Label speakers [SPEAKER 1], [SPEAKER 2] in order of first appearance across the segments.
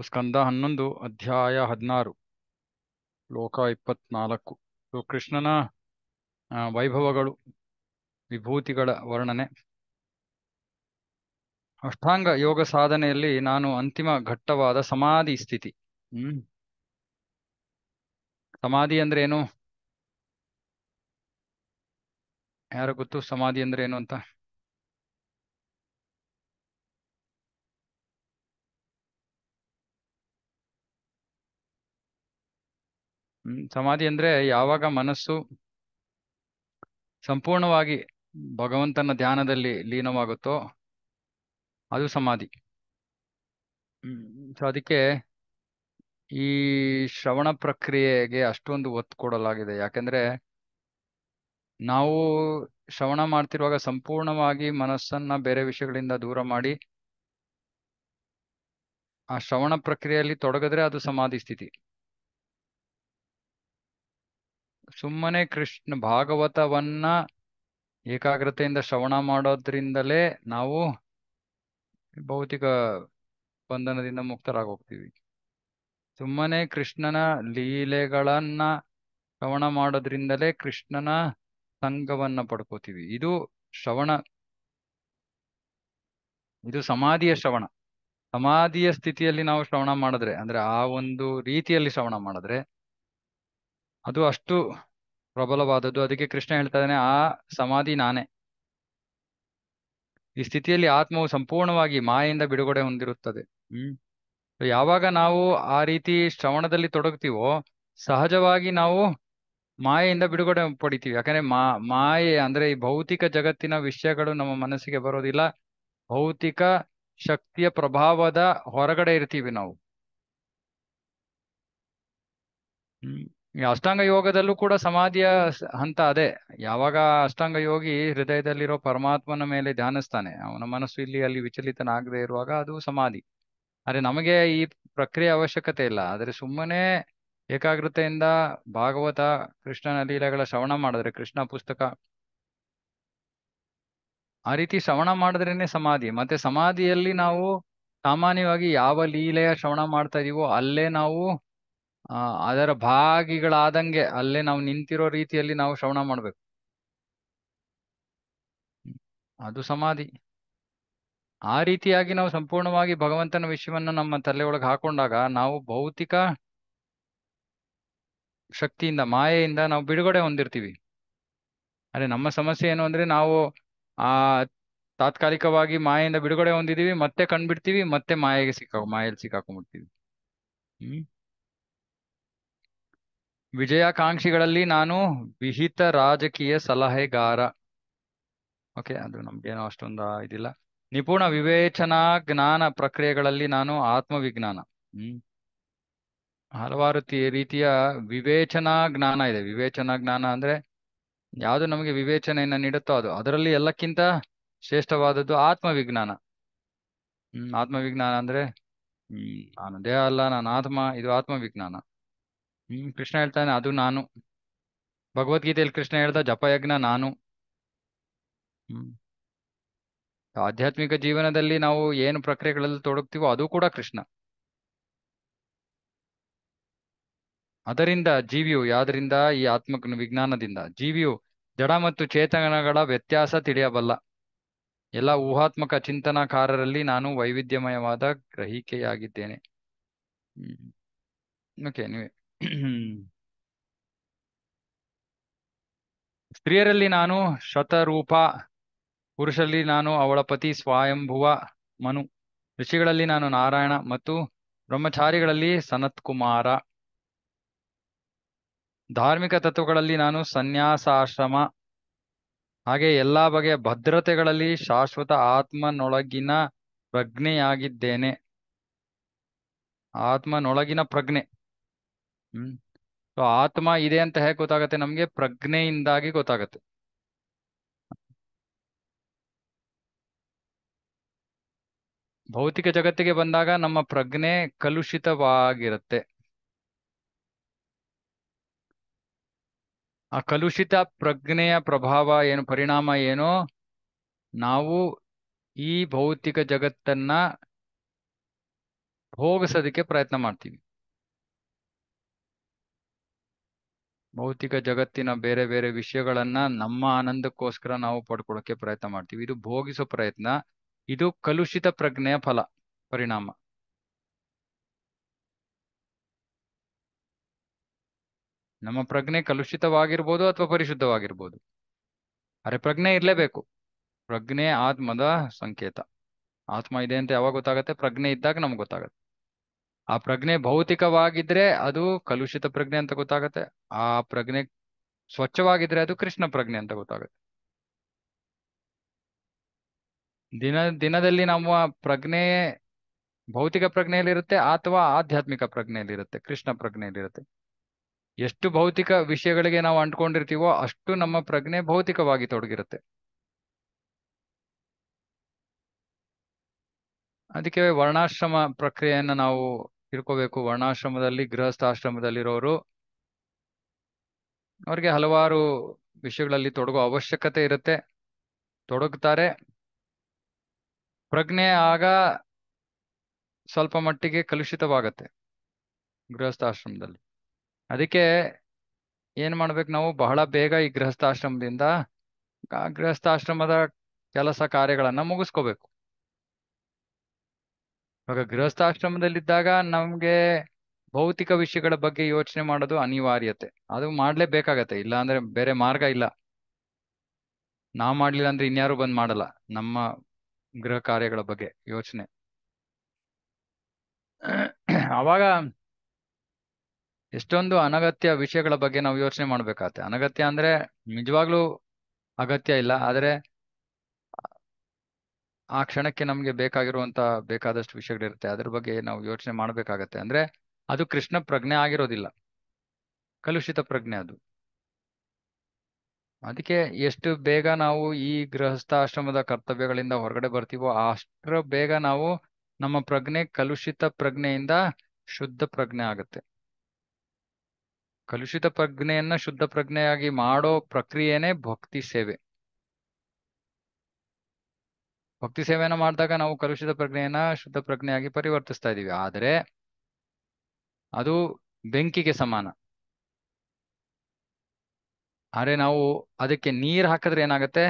[SPEAKER 1] ಸ್ಕಂದ ಹನ್ನೊಂದು ಅಧ್ಯಾಯ ಹದಿನಾರು, ಲೋಕ ಇಪ್ಪತ್ನಾಲ್ಕು. ಸೊ, ಕೃಷ್ಣನ ವೈಭವಗಳು, ವಿಭೂತಿಗಳ ವರ್ಣನೆ. ಅಷ್ಟಾಂಗ ಯೋಗ ಸಾಧನೆಯಲ್ಲಿ ನಾನು ಅಂತಿಮ ಘಟ್ಟವಾದ ಸಮಾಧಿ ಸ್ಥಿತಿ. ಹ್ಮ್. ಸಮಾಧಿ ಅಂದ್ರೆ ಏನು? ಯಾರ ಗೊತ್ತು? ಸಮಾಧಿ ಅಂದ್ರೆ ಏನು ಅಂತ? ಸಮಾಧಿ ಅಂದ್ರೆ ಯಾವಾಗ ಮನಸ್ಸು ಸಂಪೂರ್ಣವಾಗಿ ಭಗವಂತನ ಧ್ಯಾನದಲ್ಲಿ ಲೀನವಾಗುತ್ತೋ ಅದು ಸಮಾಧಿ. ಹ್ಮ್ ಸೊ ಅದಕ್ಕೆ ಈ ಶ್ರವಣ ಪ್ರಕ್ರಿಯೆಗೆ ಅಷ್ಟೊಂದು ಒತ್ತು ಕೊಡಲಾಗಿದೆ. ಯಾಕೆಂದ್ರೆ ನಾವು ಶ್ರವಣ ಮಾಡ್ತಿರುವಾಗ ಸಂಪೂರ್ಣವಾಗಿ ಮನಸ್ಸನ್ನ ಬೇರೆ ವಿಷಯಗಳಿಂದ ದೂರ ಮಾಡಿ ಆ ಶ್ರವಣ ಪ್ರಕ್ರಿಯೆಯಲ್ಲಿ ತೊಡಗಿದ್ರೆ ಅದು ಸಮಾಧಿ ಸ್ಥಿತಿ. ಸುಮ್ಮನೆ ಕೃಷ್ಣ ಭಾಗವತವನ್ನ ಏಕಾಗ್ರತೆಯಿಂದ ಶ್ರವಣ ಮಾಡೋದ್ರಿಂದಲೇ ನಾವು ಭೌತಿಕ ಬಂಧನದಿಂದ ಮುಕ್ತರಾಗೋಗ್ತೀವಿ. ಸುಮ್ಮನೆ ಕೃಷ್ಣನ ಲೀಲೆಗಳನ್ನ ಶ್ರವಣ ಮಾಡೋದ್ರಿಂದಲೇ ಕೃಷ್ಣನ ಸಂಘವನ್ನ ಪಡ್ಕೋತೀವಿ. ಇದು ಶ್ರವಣ. ಇದು ಸಮಾಧಿಯ ಶ್ರವಣ. ಸಮಾಧಿಯ ಸ್ಥಿತಿಯಲ್ಲಿ ನಾವು ಶ್ರವಣ ಮಾಡಿದ್ರೆ, ಅಂದ್ರೆ ಆ ಒಂದು ರೀತಿಯಲ್ಲಿ ಶ್ರವಣ ಮಾಡಿದ್ರೆ ಅದು ಅಷ್ಟು ಪ್ರಬಲವಾದದ್ದು. ಅದಕ್ಕೆ ಕೃಷ್ಣ ಹೇಳ್ತಾನೆ ಆ ಸಮಾಧಿ ನಾನೇ. ಈ ಸ್ಥಿತಿಯಲ್ಲಿ ಆತ್ಮವು ಸಂಪೂರ್ಣವಾಗಿ ಮಾಯೆಯಿಂದ ಬಿಡುಗಡೆ ಹೊಂದಿರುತ್ತದೆ. ಹ್ಮ್. ಯಾವಾಗ ನಾವು ಆ ರೀತಿ ಶ್ರವಣದಲ್ಲಿ ತೊಡಗ್ತೀವೋ ಸಹಜವಾಗಿ ನಾವು ಮಾಯೆಯಿಂದ ಬಿಡುಗಡೆ ಪಡಿತೀವಿ. ಯಾಕಂದ್ರೆ ಮಾ ಮಾಯೆ ಅಂದ್ರೆ ಈ ಭೌತಿಕ ಜಗತ್ತಿನ ವಿಷಯಗಳು ನಮ್ಮ ಮನಸ್ಸಿಗೆ ಬರೋದಿಲ್ಲ. ಭೌತಿಕ ಶಕ್ತಿಯ ಪ್ರಭಾವದ ಹೊರಗಡೆ ಇರ್ತೀವಿ ನಾವು. ಹ್ಮ್. ಅಷ್ಟಾಂಗ ಯೋಗದಲ್ಲೂ ಕೂಡ ಸಮಾಧಿಯ ಹಂತ ಅದೇ. ಯಾವಾಗ ಅಷ್ಟಾಂಗ ಯೋಗಿ ಹೃದಯದಲ್ಲಿರೋ ಪರಮಾತ್ಮನ ಮೇಲೆ ಧ್ಯಾನಿಸ್ತಾನೆ, ಅವನ ಮನಸ್ಸು ಇಲ್ಲಿ ಅಲ್ಲಿ ವಿಚಲಿತನಾಗದೆ ಇರುವಾಗ ಅದು ಸಮಾಧಿ. ಆದ್ರೆ ನಮಗೆ ಈ ಪ್ರಕ್ರಿಯೆ ಅವಶ್ಯಕತೆ ಇಲ್ಲ. ಆದ್ರೆ ಸುಮ್ಮನೆ ಏಕಾಗ್ರತೆಯಿಂದ ಭಾಗವತ, ಕೃಷ್ಣನ ಲೀಲೆಗಳ ಶ್ರವಣ ಮಾಡಿದ್ರೆ, ಕೃಷ್ಣ ಪುಸ್ತಕ ಆ ರೀತಿ ಶ್ರವಣ ಮಾಡಿದ್ರೇನೆ ಸಮಾಧಿ. ಮತ್ತೆ ಸಮಾಧಿಯಲ್ಲಿ ನಾವು ಸಾಮಾನ್ಯವಾಗಿ ಯಾವ ಲೀಲೆಯ ಶ್ರವಣ ಮಾಡ್ತಾ ಇದೀವೋ ಅಲ್ಲೇ ನಾವು ಅದರ ಭಾಗಿಗಳಾದಂಗೆ ಅಲ್ಲೇ ನಾವು ನಿಂತಿರೋ ರೀತಿಯಲ್ಲಿ ನಾವು ಶ್ರವಣ ಮಾಡ್ಬೇಕು. ಅದು ಸಮಾಧಿ. ಆ ರೀತಿಯಾಗಿ ನಾವು ಸಂಪೂರ್ಣವಾಗಿ ಭಗವಂತನ ವಿಷಯವನ್ನು ನಮ್ಮ ತಲೆ ಒಳಗೆ ಹಾಕೊಂಡಾಗ ನಾವು ಭೌತಿಕ ಶಕ್ತಿಯಿಂದ, ಮಾಯೆಯಿಂದ ನಾವು ಬಿಡುಗಡೆ ಹೊಂದಿರ್ತೀವಿ. ಅರೆ, ನಮ್ಮ ಸಮಸ್ಯೆ ಏನು ಅಂದ್ರೆ ನಾವು ಆ ತಾತ್ಕಾಲಿಕವಾಗಿ ಮಾಯೆಯಿಂದ ಬಿಡುಗಡೆ ಹೊಂದಿದೀವಿ, ಮತ್ತೆ ಕಂಡ್ಬಿಡ್ತೀವಿ, ಮತ್ತೆ ಮಾಯೆಗೆ ಸಿಕ್ಕ ಮಾಯಲ್ಲಿ ಸಿಕ್ಕಾಕೊಂಡ್ಬಿಡ್ತೀವಿ. ಹ್ಮ್. ವಿಜಯಾಕಾಂಕ್ಷಿಗಳಲ್ಲಿ ನಾನು ವಿಹಿತ ರಾಜಕೀಯ ಸಲಹೆಗಾರ. ಓಕೆ ಅದು ನಮ್ಗೇನೋ ಅಷ್ಟೊಂದು ಇದಿಲ್ಲ. ನಿಪುಣ ವಿವೇಚನಾ ಜ್ಞಾನ ಪ್ರಕ್ರಿಯೆಗಳಲ್ಲಿ ನಾನು ಆತ್ಮವಿಜ್ಞಾನ. ಹ್ಮ್. ಹಲವಾರು ರೀತಿಯ ವಿವೇಚನಾ ಜ್ಞಾನ ಇದೆ. ವಿವೇಚನಾ ಜ್ಞಾನ ಅಂದ್ರೆ ಯಾವುದು ನಮಗೆ ವಿವೇಚನೆಯನ್ನ ನೀಡುತ್ತೋ ಅದು. ಅದರಲ್ಲಿ ಎಲ್ಲಕ್ಕಿಂತ ಶ್ರೇಷ್ಠವಾದದ್ದು ಆತ್ಮವಿಜ್ಞಾನ. ಹ್ಮ್, ಆತ್ಮವಿಜ್ಞಾನ ಅಂದ್ರೆ, ಹ್ಮ್, ನಾನು ದೇಹ ಅಲ್ಲ, ನಾನು ಆತ್ಮ, ಇದು ಆತ್ಮವಿಜ್ಞಾನ. ಹ್ಮ್ ಕೃಷ್ಣ ಹೇಳ್ತಾನೆ ಅದು ನಾನು. ಭಗವದ್ಗೀತೆಯಲ್ಲಿ ಕೃಷ್ಣ ಹೇಳ್ದ ಜಪಯಜ್ಞ ನಾನು. ಹ್ಮ್. ಆಧ್ಯಾತ್ಮಿಕ ಜೀವನದಲ್ಲಿ ನಾವು ಏನು ಪ್ರಕ್ರಿಯೆಗಳಲ್ಲಿ ತೊಡಗ್ತೀವೋ ಅದು ಕೂಡ ಕೃಷ್ಣ. ಅದರಿಂದ ಜೀವಿಯು ಯಾವ್ದರಿಂದ ಈ ಆತ್ಮ ವಿಜ್ಞಾನದಿಂದ ಜೀವಿಯು ಜಡ ಮತ್ತು ಚೇತನಗಳ ವ್ಯತ್ಯಾಸ ತಿಳಿಯಬಲ್ಲ. ಎಲ್ಲ ಊಹಾತ್ಮಕ ಚಿಂತನಾಕಾರರಲ್ಲಿ ನಾನು ವೈವಿಧ್ಯಮಯವಾದ ಗ್ರಹಿಕೆಯಾಗಿದ್ದೇನೆ. ಹ್ಮ್. ಓಕೆ ನೀವೇ ಸ್ತ್ರೀಯರಲ್ಲಿ ನಾನು ಶತರೂಪ, ಪುರುಷರಲ್ಲಿ ನಾನು ಅವಳ ಪತಿ ಸ್ವಯಂಭುವ ಮನು. ಋಷಿಗಳಲ್ಲಿ ನಾನು ನಾರಾಯಣ ಮತ್ತು ಬ್ರಹ್ಮಚಾರಿಗಳಲ್ಲಿ ಸನತ್ ಕುಮಾರ ಧಾರ್ಮಿಕ ತತ್ವಗಳಲ್ಲಿ ನಾನು ಸನ್ಯಾಸಾಶ್ರಮ. ಹಾಗೆ ಎಲ್ಲಾ ಬಗೆಯ ಭದ್ರತೆಗಳಲ್ಲಿ ಶಾಶ್ವತ ಆತ್ಮನೊಳಗಿನ ಪ್ರಜ್ಞೆಯಾಗಿದ್ದೇನೆ. ಆತ್ಮನೊಳಗಿನ ಪ್ರಜ್ಞೆ. ಹ್ಮ್. ಸೊ, ಆತ್ಮ ಇದೆ ಅಂತ ಹೇಗೆ ಗೊತ್ತಾಗತ್ತೆ? ನಮ್ಗೆ ಪ್ರಜ್ಞೆಯಿಂದಾಗಿ ಗೊತ್ತಾಗತ್ತೆ. ಭೌತಿಕ ಜಗತ್ತಿಗೆ ಬಂದಾಗ ನಮ್ಮ ಪ್ರಜ್ಞೆ ಕಲುಷಿತವಾಗಿರುತ್ತೆ. ಆ ಕಲುಷಿತ ಪ್ರಜ್ಞೆಯ ಪ್ರಭಾವ ಏನು, ಪರಿಣಾಮ ಏನೋ? ನಾವು ಈ ಭೌತಿಕ ಜಗತ್ತನ್ನ ಭೋಗಿಸೋದಕ್ಕೆ ಪ್ರಯತ್ನ ಮಾಡ್ತೀವಿ. ಭೌತಿಕ ಜಗತ್ತಿನ ಬೇರೆ ಬೇರೆ ವಿಷಯಗಳನ್ನ ನಮ್ಮ ಆನಂದಕ್ಕೋಸ್ಕರ ನಾವು ಪಡ್ಕೊಳ್ಳೋಕೆ ಪ್ರಯತ್ನ ಮಾಡ್ತೀವಿ. ಇದು ಭೋಗಿಸೋ ಪ್ರಯತ್ನ. ಇದು ಕಲುಷಿತ ಪ್ರಜ್ಞೆಯ ಫಲ, ಪರಿಣಾಮ. ನಮ್ಮ ಪ್ರಜ್ಞೆ ಕಲುಷಿತವಾಗಿರ್ಬೋದು ಅಥವಾ ಪರಿಶುದ್ಧವಾಗಿರ್ಬೋದು? ಅರೆ, ಪ್ರಜ್ಞೆ ಇರ್ಲೇಬೇಕು. ಪ್ರಜ್ಞೆ ಆತ್ಮದ ಸಂಕೇತ. ಆತ್ಮ ಇದೆ ಅಂತ ಯಾವಾಗ ಗೊತ್ತಾಗತ್ತೆ? ಪ್ರಜ್ಞೆ ಇದ್ದಾಗ ನಮ್ಗೆ ಗೊತ್ತಾಗತ್ತೆ. ಆ ಪ್ರಜ್ಞೆ ಭೌತಿಕವಾಗಿದ್ರೆ ಅದು ಕಲುಷಿತ ಪ್ರಜ್ಞೆ ಅಂತ ಗೊತ್ತಾಗತ್ತೆ. ಆ ಪ್ರಜ್ಞೆ ಸ್ವಚ್ಛವಾಗಿದ್ರೆ ಅದು ಕೃಷ್ಣ ಪ್ರಜ್ಞೆ ಅಂತ ಗೊತ್ತಾಗುತ್ತೆ. ದಿನ, ದಿನದಲ್ಲಿ ನಮ್ಮ ಪ್ರಜ್ಞೆ ಭೌತಿಕ ಪ್ರಜ್ಞೆಯಲ್ಲಿರುತ್ತೆ ಅಥವಾ ಆಧ್ಯಾತ್ಮಿಕ ಪ್ರಜ್ಞೆಯಲ್ಲಿರುತ್ತೆ, ಕೃಷ್ಣ ಪ್ರಜ್ಞೆಯಲ್ಲಿರುತ್ತೆ. ಎಷ್ಟು ಭೌತಿಕ ವಿಷಯಗಳಿಗೆ ನಾವು ಅಂಟ್ಕೊಂಡಿರ್ತೀವೋ ಅಷ್ಟು ನಮ್ಮ ಪ್ರಜ್ಞೆ ಭೌತಿಕವಾಗಿ ತೊಡಗಿರುತ್ತೆ. ಅದಕ್ಕೆ ವರ್ಣಾಶ್ರಮ ಪ್ರಕ್ರಿಯೆಯನ್ನ ನಾವು ತಿಳ್ಕೋಬೇಕು ವರ್ಣಾಶ್ರಮದಲ್ಲಿ, ಗೃಹಸ್ಥಾಶ್ರಮದಲ್ಲಿರೋರು ಅವ್ರಿಗೆ ಹಲವಾರು ವಿಷಯಗಳಲ್ಲಿ ತೊಡಗೋ ಅವಶ್ಯಕತೆ ಇರುತ್ತೆ. ತೊಡಗುತ್ತಾರೆ ಪ್ರಜ್ಞೆ ಆಗ ಸ್ವಲ್ಪ ಮಟ್ಟಿಗೆ ಕಲುಷಿತವಾಗತ್ತೆ ಗೃಹಸ್ಥಾಶ್ರಮದಲ್ಲಿ. ಅದಕ್ಕೆ ಏನ್ ಮಾಡ್ಬೇಕು ನಾವು? ಬಹಳ ಬೇಗ ಈ ಗೃಹಸ್ಥಾಶ್ರಮದಿಂದ ಗೃಹಸ್ಥಾಶ್ರಮದ ಕೆಲಸ ಕಾರ್ಯಗಳನ್ನ ಮುಗಿಸ್ಕೋಬೇಕು. ಇವಾಗ ಗೃಹಸ್ಥಾಶ್ರಮದಲ್ಲಿದ್ದಾಗ ನಮ್ಗೆ ಭೌತಿಕ ವಿಷಯಗಳ ಬಗ್ಗೆ ಯೋಚನೆ ಮಾಡೋದು ಅನಿವಾರ್ಯತೆ. ಅದು ಮಾಡ್ಲೇಬೇಕಾಗತ್ತೆ ಇಲ್ಲ ಅಂದ್ರೆ ಬೇರೆ ಮಾರ್ಗ ಇಲ್ಲ. ನಾ ಮಾಡ್ಲಿಲ್ಲ ಅಂದ್ರೆ ಇನ್ಯಾರು ಬಂದ್ ಮಾಡಲ್ಲ, ನಮ್ಮ ಗೃಹ ಕಾರ್ಯಗಳ ಬಗ್ಗೆ ಯೋಚನೆ. ಅವಾಗ ಎಷ್ಟೊಂದು ಅನಗತ್ಯ ವಿಷಯಗಳ ಬಗ್ಗೆ ನಾವು ಯೋಚನೆ ಮಾಡ್ಬೇಕಾಗತ್ತೆ. ಅನಗತ್ಯ ಅಂದ್ರೆ ನಿಜವಾಗ್ಲೂ ಅಗತ್ಯ ಇಲ್ಲ, ಆದ್ರೆ ಆ ಕ್ಷಣಕ್ಕೆ ನಮ್ಗೆ ಬೇಕಾಗಿರುವಂತ ಬೇಕಾದಷ್ಟು ವಿಷಯಗಳಿರುತ್ತೆ. ಅದ್ರ ಬಗ್ಗೆ ನಾವು ಯೋಚನೆ ಮಾಡ್ಬೇಕಾಗತ್ತೆ. ಅಂದ್ರೆ ಅದು ಕೃಷ್ಣ ಪ್ರಜ್ಞೆ ಆಗಿರೋದಿಲ್ಲ. ಕಲುಷಿತ ಪ್ರಜ್ಞೆ ಅದು. ಅದಕ್ಕೆ ಎಷ್ಟು ಬೇಗ ನಾವು ಈ ಗೃಹಸ್ಥಾಶ್ರಮದ ಕರ್ತವ್ಯಗಳಿಂದ ಹೊರಗಡೆ ಬರ್ತೀವೋ ಅಷ್ಟರ ಬೇಗ ನಾವು ನಮ್ಮ ಪ್ರಜ್ಞೆ ಕಲುಷಿತ ಪ್ರಜ್ಞೆಯಿಂದ ಶುದ್ಧ ಪ್ರಜ್ಞೆ ಆಗುತ್ತೆ. ಕಲುಷಿತ ಪ್ರಜ್ಞೆಯನ್ನ ಶುದ್ಧ ಪ್ರಜ್ಞೆಯಾಗಿ ಮಾಡೋ ಪ್ರಕ್ರಿಯೆನೇ ಭಕ್ತಿ ಸೇವೆ. ಭಕ್ತಿ ಸೇವೆಯನ್ನ ಮಾಡಿದಾಗ ನಾವು ಕಲುಷಿತ ಪ್ರಜ್ಞೆಯನ್ನ ಶುದ್ಧ ಪ್ರಜ್ಞೆಯಾಗಿ ಪರಿವರ್ತಿಸ್ತಾ ಇದೀವಿ ಆದರೆ ಅದು ಬೆಂಕಿಗೆ ಸಮಾನ. ಆದರೆ ನಾವು ಅದಕ್ಕೆ ನೀರು ಹಾಕಿದ್ರೆ ಏನಾಗುತ್ತೆ?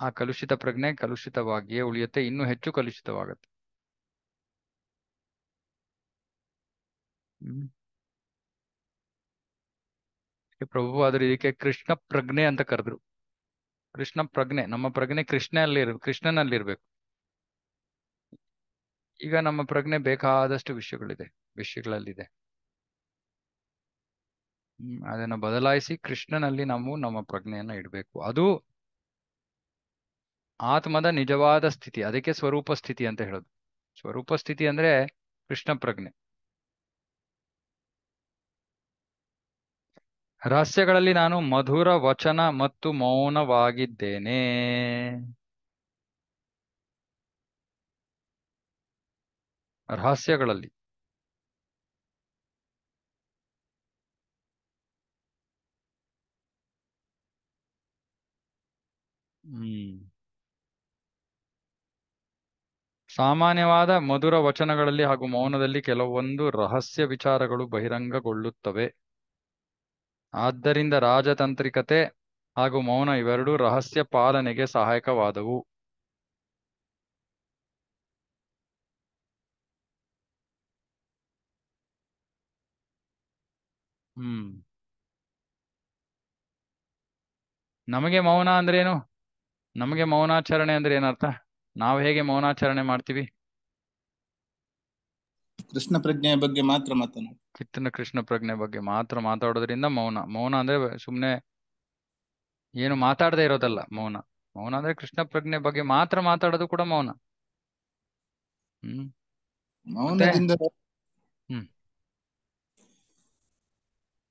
[SPEAKER 1] ಆ ಕಲುಷಿತ ಪ್ರಜ್ಞೆ ಕಲುಷಿತವಾಗಿಯೇ ಉಳಿಯುತ್ತೆ, ಇನ್ನೂ ಹೆಚ್ಚು ಕಲುಷಿತವಾಗುತ್ತೆ. ಪ್ರಭು ಆದ್ರೆ ಇದಕ್ಕೆ ಕೃಷ್ಣ ಪ್ರಜ್ಞೆ ಅಂತ ಕರೆದ್ರು. ಕೃಷ್ಣ ಪ್ರಜ್ಞೆ, ನಮ್ಮ ಪ್ರಜ್ಞೆ ಕೃಷ್ಣಲ್ಲಿ ಕೃಷ್ಣನಲ್ಲಿರ್ಬೇಕು. ಈಗ ನಮ್ಮ ಪ್ರಜ್ಞೆ ಬೇಕಾದಷ್ಟು ವಿಷಯಗಳಿದೆ, ವಿಷಯಗಳಲ್ಲಿದೆ. ಅದನ್ನು ಬದಲಾಯಿಸಿ ಕೃಷ್ಣನಲ್ಲಿ ನಾವು ನಮ್ಮ ಪ್ರಜ್ಞೆಯನ್ನ ಇಡಬೇಕು. ಅದು ಆತ್ಮದ ನಿಜವಾದ ಸ್ಥಿತಿ, ಅದಕ್ಕೆ ಸ್ವರೂಪ ಸ್ಥಿತಿ ಅಂತ ಹೇಳೋದು. ಸ್ವರೂಪ ಸ್ಥಿತಿ ಅಂದ್ರೆ ಕೃಷ್ಣ ಪ್ರಜ್ಞೆ. ರಹಸ್ಯಗಳಲ್ಲಿ ನಾನು ಮಧುರ ವಚನ ಮತ್ತು ಮೌನವಾಗಿದ್ದೇನೆ. ರಹಸ್ಯಗಳಲ್ಲಿ. ಸಾಮಾನ್ಯವಾದ ಮಧುರ ವಚನಗಳಲ್ಲಿ ಹಾಗೂ ಮೌನದಲ್ಲಿ ಕೆಲವೊಂದು ರಹಸ್ಯ ವಿಚಾರಗಳು ಬಹಿರಂಗಗೊಳ್ಳುತ್ತವೆ. ಆದ್ದರಿಂದ ರಾಜತಾಂತ್ರಿಕತೆ ಹಾಗೂ ಮೌನ ಇವೆರಡೂ ರಹಸ್ಯ ಪಾಲನೆಗೆ ಸಹಾಯಕವಾದವು. ಹ್ಮ್. ನಮಗೆ ಮೌನ ಅಂದ್ರೇನು ನಮಗೆ ಮೌನಾಚರಣೆ ಅಂದ್ರೆ ಏನರ್ಥ ನಾವು ಹೇಗೆ ಮೌನಾಚರಣೆ ಮಾಡ್ತೀವಿ?
[SPEAKER 2] ಕೃಷ್ಣ ಪ್ರಜ್ಞೆಯ ಬಗ್ಗೆ ಮಾತ್ರ ಮಾತನಾಡ.
[SPEAKER 1] ಚಿತ್ತನ ಕೃಷ್ಣ ಪ್ರಜ್ಞೆ ಬಗ್ಗೆ ಮಾತ್ರ ಮಾತಾಡೋದ್ರಿಂದ ಮೌನ. ಮೌನ ಅಂದ್ರೆ ಸುಮ್ನೆ ಏನು ಮಾತಾಡದೇ ಇರೋದಲ್ಲ ಮೌನ. ಮೌನ ಅಂದ್ರೆ ಕೃಷ್ಣ ಪ್ರಜ್ಞೆ ಬಗ್ಗೆ ಮಾತ್ರ ಮಾತಾಡೋದು ಕೂಡ ಮೌನ. ಹ್ಮ್.
[SPEAKER 2] ಮೌನದಿಂದ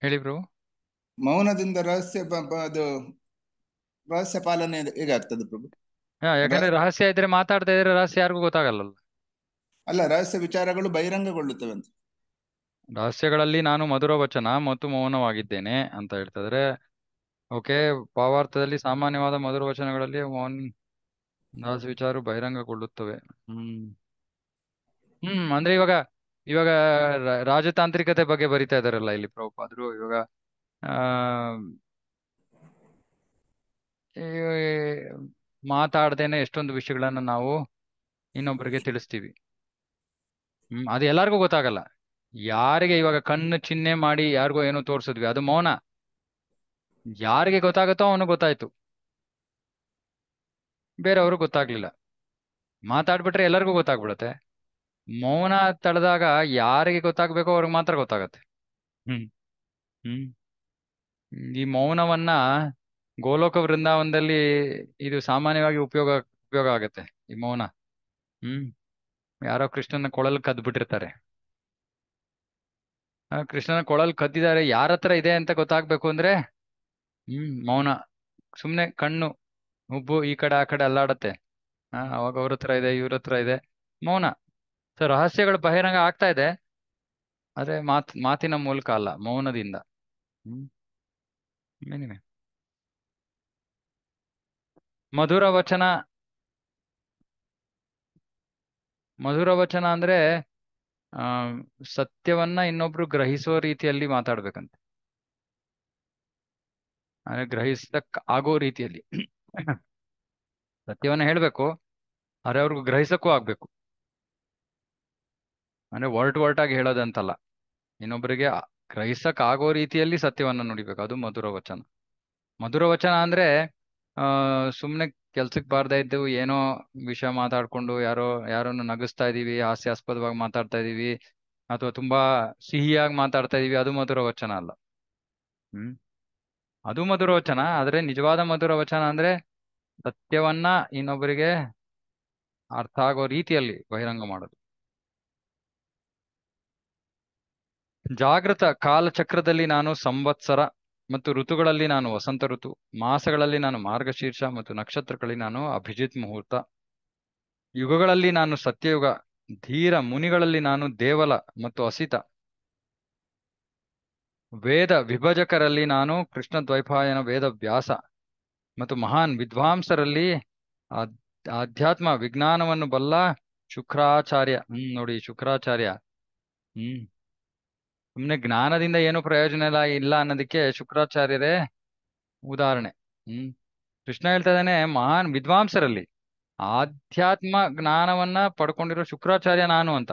[SPEAKER 1] ಹೇಳಿ ಪ್ರಭು
[SPEAKER 2] ಮೌನದಿಂದ ರಹಸ್ಯ ಅದು ರಹಸ್ಯ ಪಾಲನೆ ಹೇಗಾಗ್ತದೆ ಪ್ರಭು?
[SPEAKER 1] ಹಾ ಯಾಕಂದ್ರೆ ರಹಸ್ಯ ಇದ್ರೆ ಮಾತಾಡ್ತಾ ಇದ್ರೆ ರಹಸ್ಯ ಯಾರಿಗೂ ಗೊತ್ತಾಗಲ್ಲ
[SPEAKER 2] ಅಲ್ಲ ರಹಸ್ಯ ವಿಚಾರಗಳು ಬಹಿರಂಗಗೊಳ್ಳುತ್ತವೆ ಅಂತ.
[SPEAKER 1] ರಹಸ್ಯಗಳಲ್ಲಿ ನಾನು ಮಧುರ ವಚನ ಮತ್ತು ಮೌನವಾಗಿದ್ದೇನೆ ಅಂತ ಹೇಳ್ತಾದ್ರೆ ಓಕೆ ಭಾವಾರ್ಥದಲ್ಲಿ ಸಾಮಾನ್ಯವಾದ ಮಧುರ ವಚನಗಳಲ್ಲಿ ಮೌನ್ ರಹಸ್ಯ ವಿಚಾರ ಬಹಿರಂಗಗೊಳ್ಳುತ್ತವೆ. ಹ್ಮ್. ಹ್ಮ್ ಅಂದ್ರೆ ಇವಾಗ ಇವಾಗ ರಾಜತಾಂತ್ರಿಕತೆ ಬಗ್ಗೆ ಬರಿತಾ ಇದಾರಲ್ಲ ಇಲ್ಲಿ ಪ್ರಭುಪಾದ್ರು, ಇವಾಗ, ಆ ಮಾತಾಡ್ದೇನೆ ಎಷ್ಟೊಂದು ವಿಷಯಗಳನ್ನ ನಾವು ಇನ್ನೊಬ್ಬರಿಗೆ ತಿಳಿಸ್ತೀವಿ. ಹ್ಮ್, ಅದು ಎಲ್ಲಾರ್ಗೂ ಗೊತ್ತಾಗಲ್ಲ. ಯಾರಿಗೆ ಇವಾಗ ಕಣ್ಣು ಚಿಹ್ನೆ ಮಾಡಿ ಯಾರಿಗೋ ಏನೋ ತೋರ್ಸಿದ್ವಿ, ಅದು ಮೌನ. ಯಾರಿಗೆ ಗೊತ್ತಾಗುತ್ತೋ ಅವನು ಗೊತ್ತಾಯ್ತು. ಬೇರೆಯವ್ರಿಗೆ ಗೊತ್ತಾಗ್ಲಿಲ್ಲ. ಮಾತಾಡ್ಬಿಟ್ರೆ ಎಲ್ಲರಿಗೂ ಗೊತ್ತಾಗ್ಬಿಡತ್ತೆ. ಮೌನ ತಳೆದಾಗ ಯಾರಿಗೆ ಗೊತ್ತಾಗ್ಬೇಕೋ ಅವ್ರಿಗೆ ಮಾತ್ರ ಗೊತ್ತಾಗತ್ತೆ. ಹ್ಮ್ ಹ್ಮ್. ಈ ಮೌನವನ್ನ ಗೋಲೋಕ ವೃಂದಾವನದಲ್ಲಿ ಇದು ಸಾಮಾನ್ಯವಾಗಿ ಉಪಯೋಗ ಉಪಯೋಗ ಆಗತ್ತೆ ಈ ಮೌನ. ಹ್ಮ್. ಯಾರೋ ಕೃಷ್ಣನ ಕೊಳಲ್ ಕದ್ದು ಬಿಟ್ಟಿರ್ತಾರೆ ಕೃಷ್ಣನ ಕೊಳಲ್ ಕದ್ದಿದ್ದಾರೆ ಯಾರ ಹತ್ರ ಇದೆ ಅಂತ ಗೊತ್ತಾಗ್ಬೇಕು ಅಂದ್ರೆ ಹ್ಮ್ ಮೌನ. ಸುಮ್ನೆ ಕಣ್ಣು ಹುಬ್ಬು ಈ ಕಡೆ ಆ ಕಡೆ ಅಲ್ಲಾಡತ್ತೆ. ಆ ಅವಾಗ ಅವ್ರ ಹತ್ರ ಇದೆ ಇವ್ರ ಹತ್ರ ಇದೆ ಮೌನ. ಸೊ ರಹಸ್ಯಗಳು ಬಹಿರಂಗ ಆಗ್ತಾ ಇದೆ. ಆದ್ರೆ ಮಾತ್, ಮಾತಿನ ಮೂಲಕ ಅಲ್ಲ, ಮೌನದಿಂದ. ಹ್ಮ್. ಮಧುರ ವಚನ. ಮಧುರ ವಚನ ಅಂದ್ರೆ, ಆ, ಸತ್ಯವನ್ನ ಇನ್ನೊಬ್ರು ಗ್ರಹಿಸುವ ರೀತಿಯಲ್ಲಿ ಮಾತಾಡ್ಬೇಕಂತೆ. ಅಂದ್ರೆ ಗ್ರಹಿಸಕ್ ಆಗೋ ರೀತಿಯಲ್ಲಿ. ಸತ್ಯವನ್ನ ಹೇಳ್ಬೇಕು, ಆದ್ರೆ ಅವ್ರಿಗೂ ಗ್ರಹಿಸಕ್ಕೂ ಆಗ್ಬೇಕು. ಅಂದ್ರೆ ವರ್ಟ್ ವರ್ಟ್ ಆಗಿ ಹೇಳೋದಂತಲ್ಲ. ಇನ್ನೊಬ್ಬರಿಗೆ ಗ್ರಹಿಸಕ್ ಆಗೋ ರೀತಿಯಲ್ಲಿ ಸತ್ಯವನ್ನ ನುಡಿಬೇಕು. ಅದು ಮಧುರ ವಚನ. ಮಧುರ ವಚನ ಅಂದ್ರೆ, ಆ, ಸುಮ್ನೆ ಕೆಲ್ಸಕ್ ಬಾರ್ದೇ ಇದ್ದು ಏನೋ ವಿಷಯ ಮಾತಾಡ್ಕೊಂಡು ಯಾರೋ, ಯಾರನ್ನು ನಗಿಸ್ತಾ ಇದೀವಿ, ಹಾಸ್ಯಾಸ್ಪದವಾಗಿ ಮಾತಾಡ್ತಾ ಇದೀವಿ, ಅಥವಾ ತುಂಬಾ ಸಿಹಿಯಾಗಿ ಮಾತಾಡ್ತಾ ಇದೀವಿ, ಅದು ಮಧುರ ವಚನ ಅಲ್ಲ. ಹ್ಮ್. ಅದು ಮಧುರ ವಚನ, ಆದ್ರೆ ನಿಜವಾದ ಮಧುರ ವಚನ ಅಂದ್ರೆ ಸತ್ಯವನ್ನ ಇನ್ನೊಬ್ಬರಿಗೆ ಅರ್ಥ ಆಗೋ ರೀತಿಯಲ್ಲಿ ಬಹಿರಂಗ ಮಾಡೋದು. ಜಾಗೃತ ಕಾಲಚಕ್ರದಲ್ಲಿ ನಾನು ಸಂವತ್ಸರ ಮತ್ತು ಋತುಗಳಲ್ಲಿ ನಾನು ವಸಂತ ಋತು, ಮಾಸಗಳಲ್ಲಿ ನಾನು ಮಾರ್ಗಶೀರ್ಷ ಮತ್ತು ನಕ್ಷತ್ರಗಳಲ್ಲಿ ನಾನು ಅಭಿಜಿತ್ ಮುಹೂರ್ತ. ಯುಗಗಳಲ್ಲಿ ನಾನು ಸತ್ಯಯುಗ, ಧೀರ ಮುನಿಗಳಲ್ಲಿ ನಾನು ದೇವಲ ಮತ್ತು ಅಸಿತ. ವೇದ ವಿಭಜಕರಲ್ಲಿ ನಾನು ಕೃಷ್ಣ ದ್ವೈಪಾಯನ ವೇದ ವ್ಯಾಸ ಮತ್ತು ಮಹಾನ್ ವಿದ್ವಾಂಸರಲ್ಲಿ ಆಧ್ಯಾತ್ಮ ವಿಜ್ಞಾನವನ್ನು ಬಲ್ಲ ಶುಕ್ರಾಚಾರ್ಯ. ಹ್ಮ್, ನೋಡಿ ಶುಕ್ರಾಚಾರ್ಯ. ಹ್ಮ್. ಸುಮ್ನೆ ಜ್ಞಾನದಿಂದ ಏನು ಪ್ರಯೋಜನ ಇಲ್ಲ ಇಲ್ಲ ಅನ್ನೋದಕ್ಕೆ ಶುಕ್ರಾಚಾರ್ಯರೇ ಉದಾಹರಣೆ. ಹ್ಮ್. ಕೃಷ್ಣ ಹೇಳ್ತಾ ಇದ್ದಾನೆ, ಮಹಾನ್ ವಿದ್ವಾಂಸರಲ್ಲಿ ಆಧ್ಯಾತ್ಮ ಜ್ಞಾನವನ್ನ ಪಡ್ಕೊಂಡಿರೋ ಶುಕ್ರಾಚಾರ್ಯ ನಾನು ಅಂತ?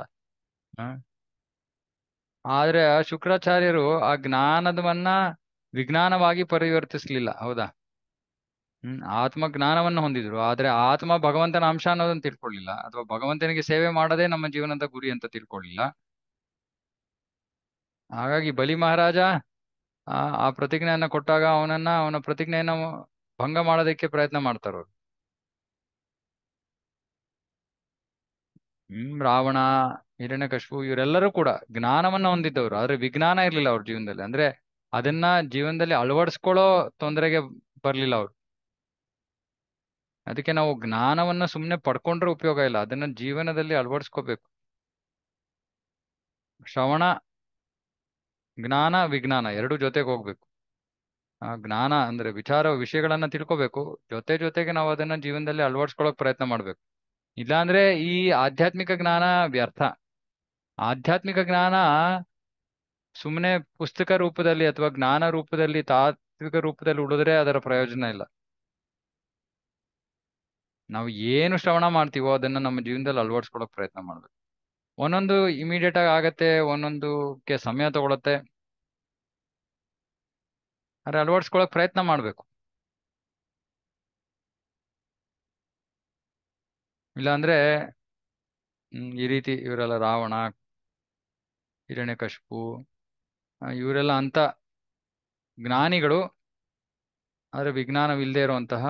[SPEAKER 1] ಆದ್ರೆ ಶುಕ್ರಾಚಾರ್ಯರು ಆ ಜ್ಞಾನದವನ್ನ ವಿಜ್ಞಾನವಾಗಿ ಪರಿವರ್ತಿಸ್ಲಿಲ್ಲ, ಹೌದಾ? ಹ್ಮ್ ಆತ್ಮ ಜ್ಞಾನವನ್ನು ಹೊಂದಿದ್ರು. ಆದ್ರೆ ಆತ್ಮ ಭಗವಂತನ ಅಂಶ ಅನ್ನೋದನ್ನ ತಿಳ್ಕೊಳ್ಳಿಲ್ಲ. ಅಥವಾ ಭಗವಂತನಿಗೆ ಸೇವೆ ಮಾಡೋದೇ ನಮ್ಮ ಜೀವನದ ಗುರಿ ಅಂತ ತಿಳ್ಕೊಳ್ಳಿಲ್ಲ. ಹಾಗಾಗಿ ಬಲಿ ಮಹಾರಾಜ, ಆ ಆ ಪ್ರತಿಜ್ಞೆಯನ್ನ ಕೊಟ್ಟಾಗ ಅವನನ್ನ, ಅವನ ಪ್ರತಿಜ್ಞೆಯನ್ನ ಭಂಗ ಮಾಡೋದಕ್ಕೆ ಪ್ರಯತ್ನ ಮಾಡ್ತಾರವ್ರು. ಹ್ಮ್, ರಾವಣ ಹಿರಣ್ಯಕಶಿಪು ಇವರೆಲ್ಲರೂ ಕೂಡ ಜ್ಞಾನವನ್ನ ಹೊಂದಿದ್ದವರು. ಆದ್ರೆ ವಿಜ್ಞಾನ ಇರ್ಲಿಲ್ಲ ಅವ್ರ ಜೀವನದಲ್ಲಿ. ಅಂದ್ರೆ ಅದನ್ನ ಜೀವನದಲ್ಲಿ ಅಳವಡಿಸ್ಕೊಳ್ಳೋ ತೊಂದರೆಗೆ ಬರ್ಲಿಲ್ಲ ಅವ್ರು. ಅದಕ್ಕೆ ನಾವು ಜ್ಞಾನವನ್ನ ಸುಮ್ನೆ ಪಡ್ಕೊಂಡ್ರೆ ಉಪಯೋಗ ಇಲ್ಲ. ಅದನ್ನ ಜೀವನದಲ್ಲಿ ಅಳವಡಿಸ್ಕೋಬೇಕು. ಶ್ರವಣ ಜ್ಞಾನ, ವಿಜ್ಞಾನ ಎರಡು ಜೊತೆಗೆ ಹೋಗ್ಬೇಕು. ಆ ಜ್ಞಾನ ಅಂದ್ರೆ ವಿಚಾರ, ವಿಷಯಗಳನ್ನ ತಿಳ್ಕೊಬೇಕು. ಜೊತೆ ಜೊತೆಗೆ ನಾವು ಅದನ್ನ ಜೀವನದಲ್ಲಿ ಅಳವಡಿಸ್ಕೊಳಕ್ ಪ್ರಯತ್ನ ಮಾಡ್ಬೇಕು. ಇಲ್ಲಾಂದ್ರೆ ಈ ಆಧ್ಯಾತ್ಮಿಕ ಜ್ಞಾನ ವ್ಯರ್ಥ. ಆಧ್ಯಾತ್ಮಿಕ ಜ್ಞಾನ ಸುಮ್ಮನೆ ಪುಸ್ತಕ ರೂಪದಲ್ಲಿ ಅಥವಾ ಜ್ಞಾನ ರೂಪದಲ್ಲಿ, ತಾತ್ವಿಕ ರೂಪದಲ್ಲಿ ಉಳಿದ್ರೆ ಅದರ ಪ್ರಯೋಜನ ಇಲ್ಲ. ನಾವು ಏನು ಶ್ರವಣ ಮಾಡ್ತೀವೋ ಅದನ್ನ ನಮ್ಮ ಜೀವನದಲ್ಲಿ ಅಳವಡಿಸ್ಕೊಳ್ಳೋಕೆ ಪ್ರಯತ್ನ ಮಾಡ್ಬೇಕು. ಒಂದೊಂದು ಇಮಿಡಿಯೇಟ್ ಆಗಿ ಆಗತ್ತೆ, ಒಂದೊಂದಕ್ಕೆ ಸಮಯ ತಗೊಳತ್ತೆ. ಆದರೆ ಅಳವಡಿಸ್ಕೊಳಕ್ ಪ್ರಯತ್ನ ಮಾಡ್ಬೇಕು. ಇಲ್ಲಾಂದ್ರೆ ಈ ರೀತಿ ಇವರೆಲ್ಲ ರಾವಣ, ಹಿರಣ್ಯಕಶಿಪು ಕಶಪು ಇವರೆಲ್ಲ ಅಂತ ಜ್ಞಾನಿಗಳು, ಆದ್ರೆ ವಿಜ್ಞಾನವಿಲ್ಲದೆ ಇರುವಂತಹ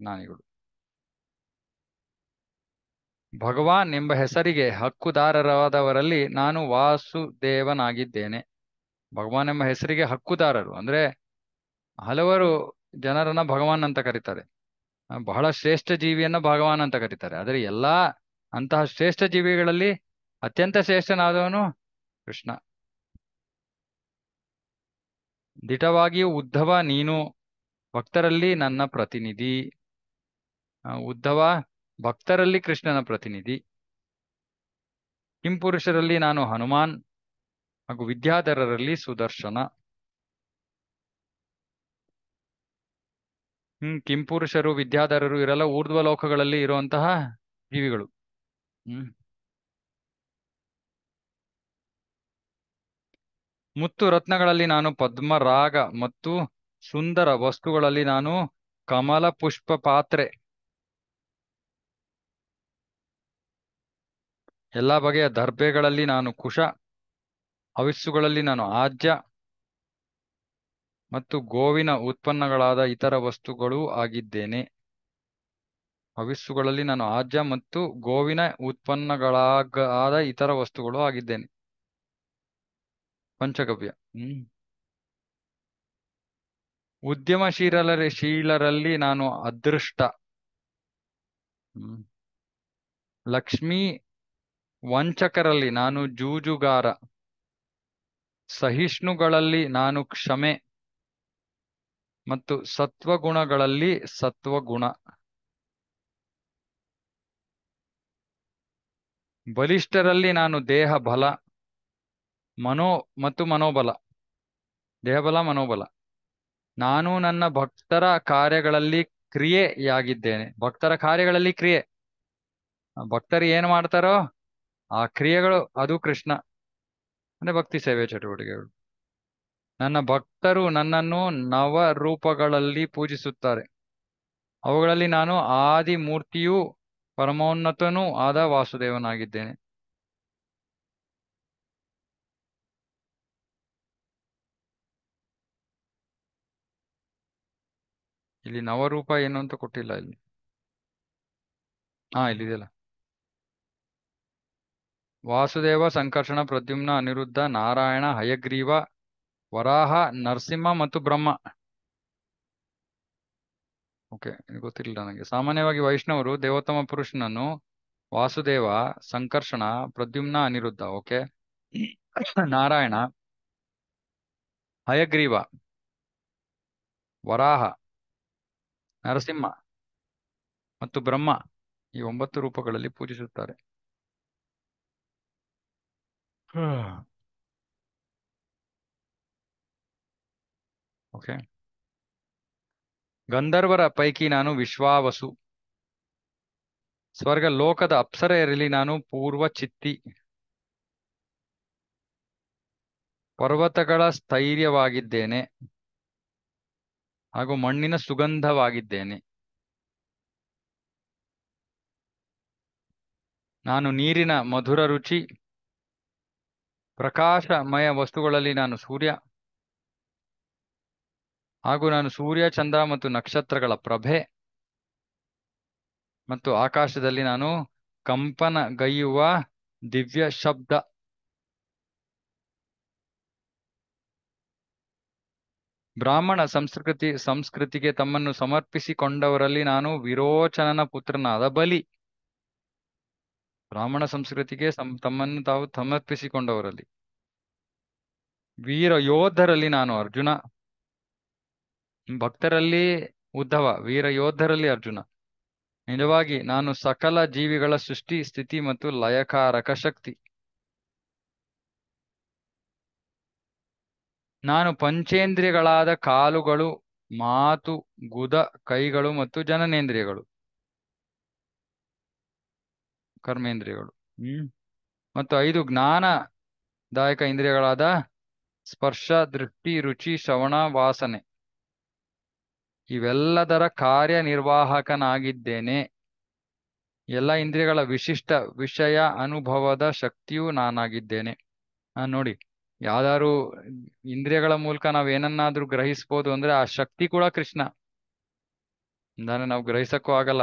[SPEAKER 1] ಜ್ಞಾನಿಗಳು. ಭಗವಾನ್ ಎಂಬ ಹೆಸರಿಗೆ ಹಕ್ಕುದಾರರಾದವರಲ್ಲಿ ನಾನು ವಾಸುದೇವನಾಗಿದ್ದೇನೆ. ಭಗವಾನ್ ಎಂಬ ಹೆಸರಿಗೆ ಹಕ್ಕುದಾರರು ಅಂದ್ರೆ ಹಲವರು ಜನರನ್ನ ಭಗವಾನ್ ಅಂತ ಕರೀತಾರೆ. ಬಹಳ ಶ್ರೇಷ್ಠ ಜೀವಿಯನ್ನ ಭಗವಾನ್ ಅಂತ ಕರೀತಾರೆ. ಆದರೆ ಎಲ್ಲಾ ಅಂತಹ ಶ್ರೇಷ್ಠ ಜೀವಿಗಳಲ್ಲಿ ಅತ್ಯಂತ ಶ್ರೇಷ್ಠನಾದವನು ಕೃಷ್ಣ. ದಿಟವಾಗಿಯೂ ಉದ್ಧವ ನೀನು ಭಕ್ತರಲ್ಲಿ ನನ್ನ ಪ್ರತಿನಿಧಿ. ಉದ್ಧವ ಭಕ್ತರಲ್ಲಿ ಕೃಷ್ಣನ ಪ್ರತಿನಿಧಿ, ಕಿಂಪುರುಷರಲ್ಲಿ ನಾನು ಹನುಮಾನ್, ಹಾಗೂ ವಿದ್ಯಾಧರರಲ್ಲಿ ಸುದರ್ಶನ. ಹ್ಮ್, ಕಿಂಪುರುಷರು, ವಿದ್ಯಾಧರರು ಇರಲ್ಲ, ಊರ್ಧ್ವ ಲೋಕಗಳಲ್ಲಿ ಇರುವಂತಹ ಜೀವಿಗಳು. ಹ್ಮ್. ಮುತ್ತು ರತ್ನಗಳಲ್ಲಿ ನಾನು ಪದ್ಮರಾಗ ಮತ್ತು ಸುಂದರ ವಸ್ತುಗಳಲ್ಲಿ ನಾನು ಕಮಲ, ಪುಷ್ಪ, ಪಾತ್ರೆ. ಎಲ್ಲಾ ಬಗೆಯ ದರ್ಬೆಗಳಲ್ಲಿ ನಾನು ಕುಶ ಹವಿಸ್ಸುಗಳಲ್ಲಿ ನಾನು ಆಜ್ಯ ಮತ್ತು ಗೋವಿನ ಉತ್ಪನ್ನಗಳಾದ ಇತರ ವಸ್ತುಗಳೂ ಆಗಿದ್ದೇನೆ. ಹವಿಸ್ಸುಗಳಲ್ಲಿ ನಾನು ಆಜ್ಯ ಮತ್ತು ಗೋವಿನ ಉತ್ಪನ್ನಗಳಾಗ ಆದ ಇತರ ವಸ್ತುಗಳು ಆಗಿದ್ದೇನೆ. ಪಂಚಗವ್ಯ. ಹ್ಮ್. ಉದ್ಯಮಶೀಲರ ಶೀಲರಲ್ಲಿ ನಾನು ಅದೃಷ್ಟ. ಲಕ್ಷ್ಮೀ ವಂಚಕರಲ್ಲಿ ನಾನು ಜೂಜುಗಾರ, ಸಹಿಷ್ಣುಗಳಲ್ಲಿ ನಾನು ಕ್ಷಮೆ ಮತ್ತು ಸತ್ವಗುಣಗಳಲ್ಲಿ ಸತ್ವಗುಣ. ಬಲಿಷ್ಠರಲ್ಲಿ ನಾನು ದೇಹ ಬಲ, ಮನೋ ಮತ್ತು ಮನೋಬಲ ದೇಹಬಲ ಮನೋಬಲ. ನಾನು ನನ್ನ ಭಕ್ತರ ಕಾರ್ಯಗಳಲ್ಲಿ ಕ್ರಿಯೆಯಾಗಿದ್ದೇನೆ. ಭಕ್ತರ ಕಾರ್ಯಗಳಲ್ಲಿ ಕ್ರಿಯೆ. ಭಕ್ತರು ಏನು ಮಾಡ್ತಾರೋ ಆ ಕ್ರಿಯೆಗಳು ಅದು ಕೃಷ್ಣ. ಅಂದ್ರೆ ಭಕ್ತಿ ಸೇವೆ ಚಟುವಟಿಕೆಗಳು. ನನ್ನ ಭಕ್ತರು ನನ್ನನ್ನು ನವ ರೂಪಗಳಲ್ಲಿ ಪೂಜಿಸುತ್ತಾರೆ. ಅವುಗಳಲ್ಲಿ ನಾನು ಆದಿ ಮೂರ್ತಿಯೂ ಪರಮೋನ್ನತನೂ ಆದ ವಾಸುದೇವನಾಗಿದ್ದೇನೆ. ಇಲ್ಲಿ ನವರೂಪ ಏನು ಅಂತ ಕೊಟ್ಟಿಲ್ಲ ಇಲ್ಲಿ. ಹಾ ಇಲ್ಲಿದೆಯಲ್ಲ. ವಾಸುದೇವ ಸಂಕರ್ಷಣ ಪ್ರದ್ಯುಮ್ನ ಅನಿರುದ್ಧ, ನಾರಾಯಣ, ಹಯಗ್ರೀವ, ವರಾಹ, ನರಸಿಂಹ ಮತ್ತು ಬ್ರಹ್ಮ. ಓಕೆ ಗೊತ್ತಿರಲಿಲ್ಲ ನನಗೆ. ಸಾಮಾನ್ಯವಾಗಿ ವೈಷ್ಣವರು ದೇವೋತ್ತಮ ಪುರುಷನನ್ನು ವಾಸುದೇವ ಸಂಕರ್ಷಣ ಪ್ರದ್ಯುಮ್ನ ಅನಿರುದ್ಧ, ಓಕೆ? ನಾರಾಯಣ, ಹಯಗ್ರೀವ, ವರಾಹ, ನರಸಿಂಹ ಮತ್ತು ಬ್ರಹ್ಮ ಈ ಒಂಬತ್ತು ರೂಪಗಳಲ್ಲಿ ಪೂಜಿಸುತ್ತಾರೆ. ಓಕೆ ಗಂಧರ್ವರ ಪೈಕಿ ನಾನು ವಿಶ್ವಾವಸು. ಸ್ವರ್ಗ ಲೋಕದ ಅಪ್ಸರೆಯರಲ್ಲಿ ನಾನು ಪೂರ್ವ ಚಿತ್ತಿ. ಪರ್ವತಗಳ ಸ್ಥೈರ್ಯವಾಗಿದ್ದೇನೆ. ಹಾಗೂ ಮಣ್ಣಿನ ಸುಗಂಧವಾಗಿದ್ದೇನೆ. ನಾನು ನೀರಿನ ಮಧುರ ರುಚಿ. ಪ್ರಕಾಶಮಯ ವಸ್ತುಗಳಲ್ಲಿ ನಾನು ಸೂರ್ಯ ಹಾಗೂ ನಾನು ಸೂರ್ಯ, ಚಂದ್ರ ಮತ್ತು ನಕ್ಷತ್ರಗಳ ಪ್ರಭೆ ಮತ್ತು ಆಕಾಶದಲ್ಲಿ ನಾನು ಕಂಪನಗೈಯುವ ದಿವ್ಯ ಶಬ್ದ. ಬ್ರಾಹ್ಮಣ ಸಂಸ್ಕೃತಿ, ಸಂಸ್ಕೃತಿಗೆ ತಮ್ಮನ್ನು ಸಮರ್ಪಿಸಿಕೊಂಡವರಲ್ಲಿ ನಾನು ವಿರೋಚನನ ಪುತ್ರನಾದ ಬಲಿ. ಬ್ರಾಹ್ಮಣ ಸಂಸ್ಕೃತಿಗೆ ತಮ್ಮನ್ನು ತಾವು ಸಮರ್ಪಿಸಿಕೊಂಡವರಲ್ಲಿ. ವೀರ ಯೋಧರಲ್ಲಿ ನಾನು ಅರ್ಜುನ. ಭಕ್ತರಲ್ಲಿ ಉದ್ಧವ, ವೀರ ಯೋಧರಲ್ಲಿ ಅರ್ಜುನ. ನಿಜವಾಗಿ ನಾನು ಸಕಲ ಜೀವಿಗಳ ಸೃಷ್ಟಿ, ಸ್ಥಿತಿ ಮತ್ತು ಲಯಕಾರಕ ಶಕ್ತಿ. ನಾನು ಪಂಚೇಂದ್ರಿಯಗಳಾದ ಕಾಲುಗಳು, ಮಾತು, ಗುದ, ಕೈಗಳು ಮತ್ತು ಜನನೇಂದ್ರಿಯಗಳು. ಕರ್ಮೇಂದ್ರಿಯಗಳು. ಹ್ಮ್. ಮತ್ತು ಐದು ಜ್ಞಾನದಾಯಕ ಇಂದ್ರಿಯಗಳಾದ ಸ್ಪರ್ಶ ದೃಷ್ಟಿ ರುಚಿ ಶ್ರವಣ ವಾಸನೆ. ಇವೆಲ್ಲದರ ಕಾರ್ಯನಿರ್ವಾಹಕನಾಗಿದ್ದೇನೆ. ಎಲ್ಲ ಇಂದ್ರಿಯಗಳ ವಿಶಿಷ್ಟ ವಿಷಯ ಅನುಭವದ ಶಕ್ತಿಯೂ ನಾನಾಗಿದ್ದೇನೆ. ನಾನು ನೋಡಿ ಯಾವ್ದಾದ್ರು ಇಂದ್ರಿಯಗಳ ಮೂಲಕ ನಾವ್ ಏನನ್ನಾದ್ರೂ ಗ್ರಹಿಸ್ಬೋದು ಅಂದ್ರೆ ಆ ಶಕ್ತಿ ಕೂಡ ಕೃಷ್ಣ. ಅಂದ್ರೆ ನಾವು ಗ್ರಹಿಸಕ್ಕೂ ಆಗಲ್ಲ.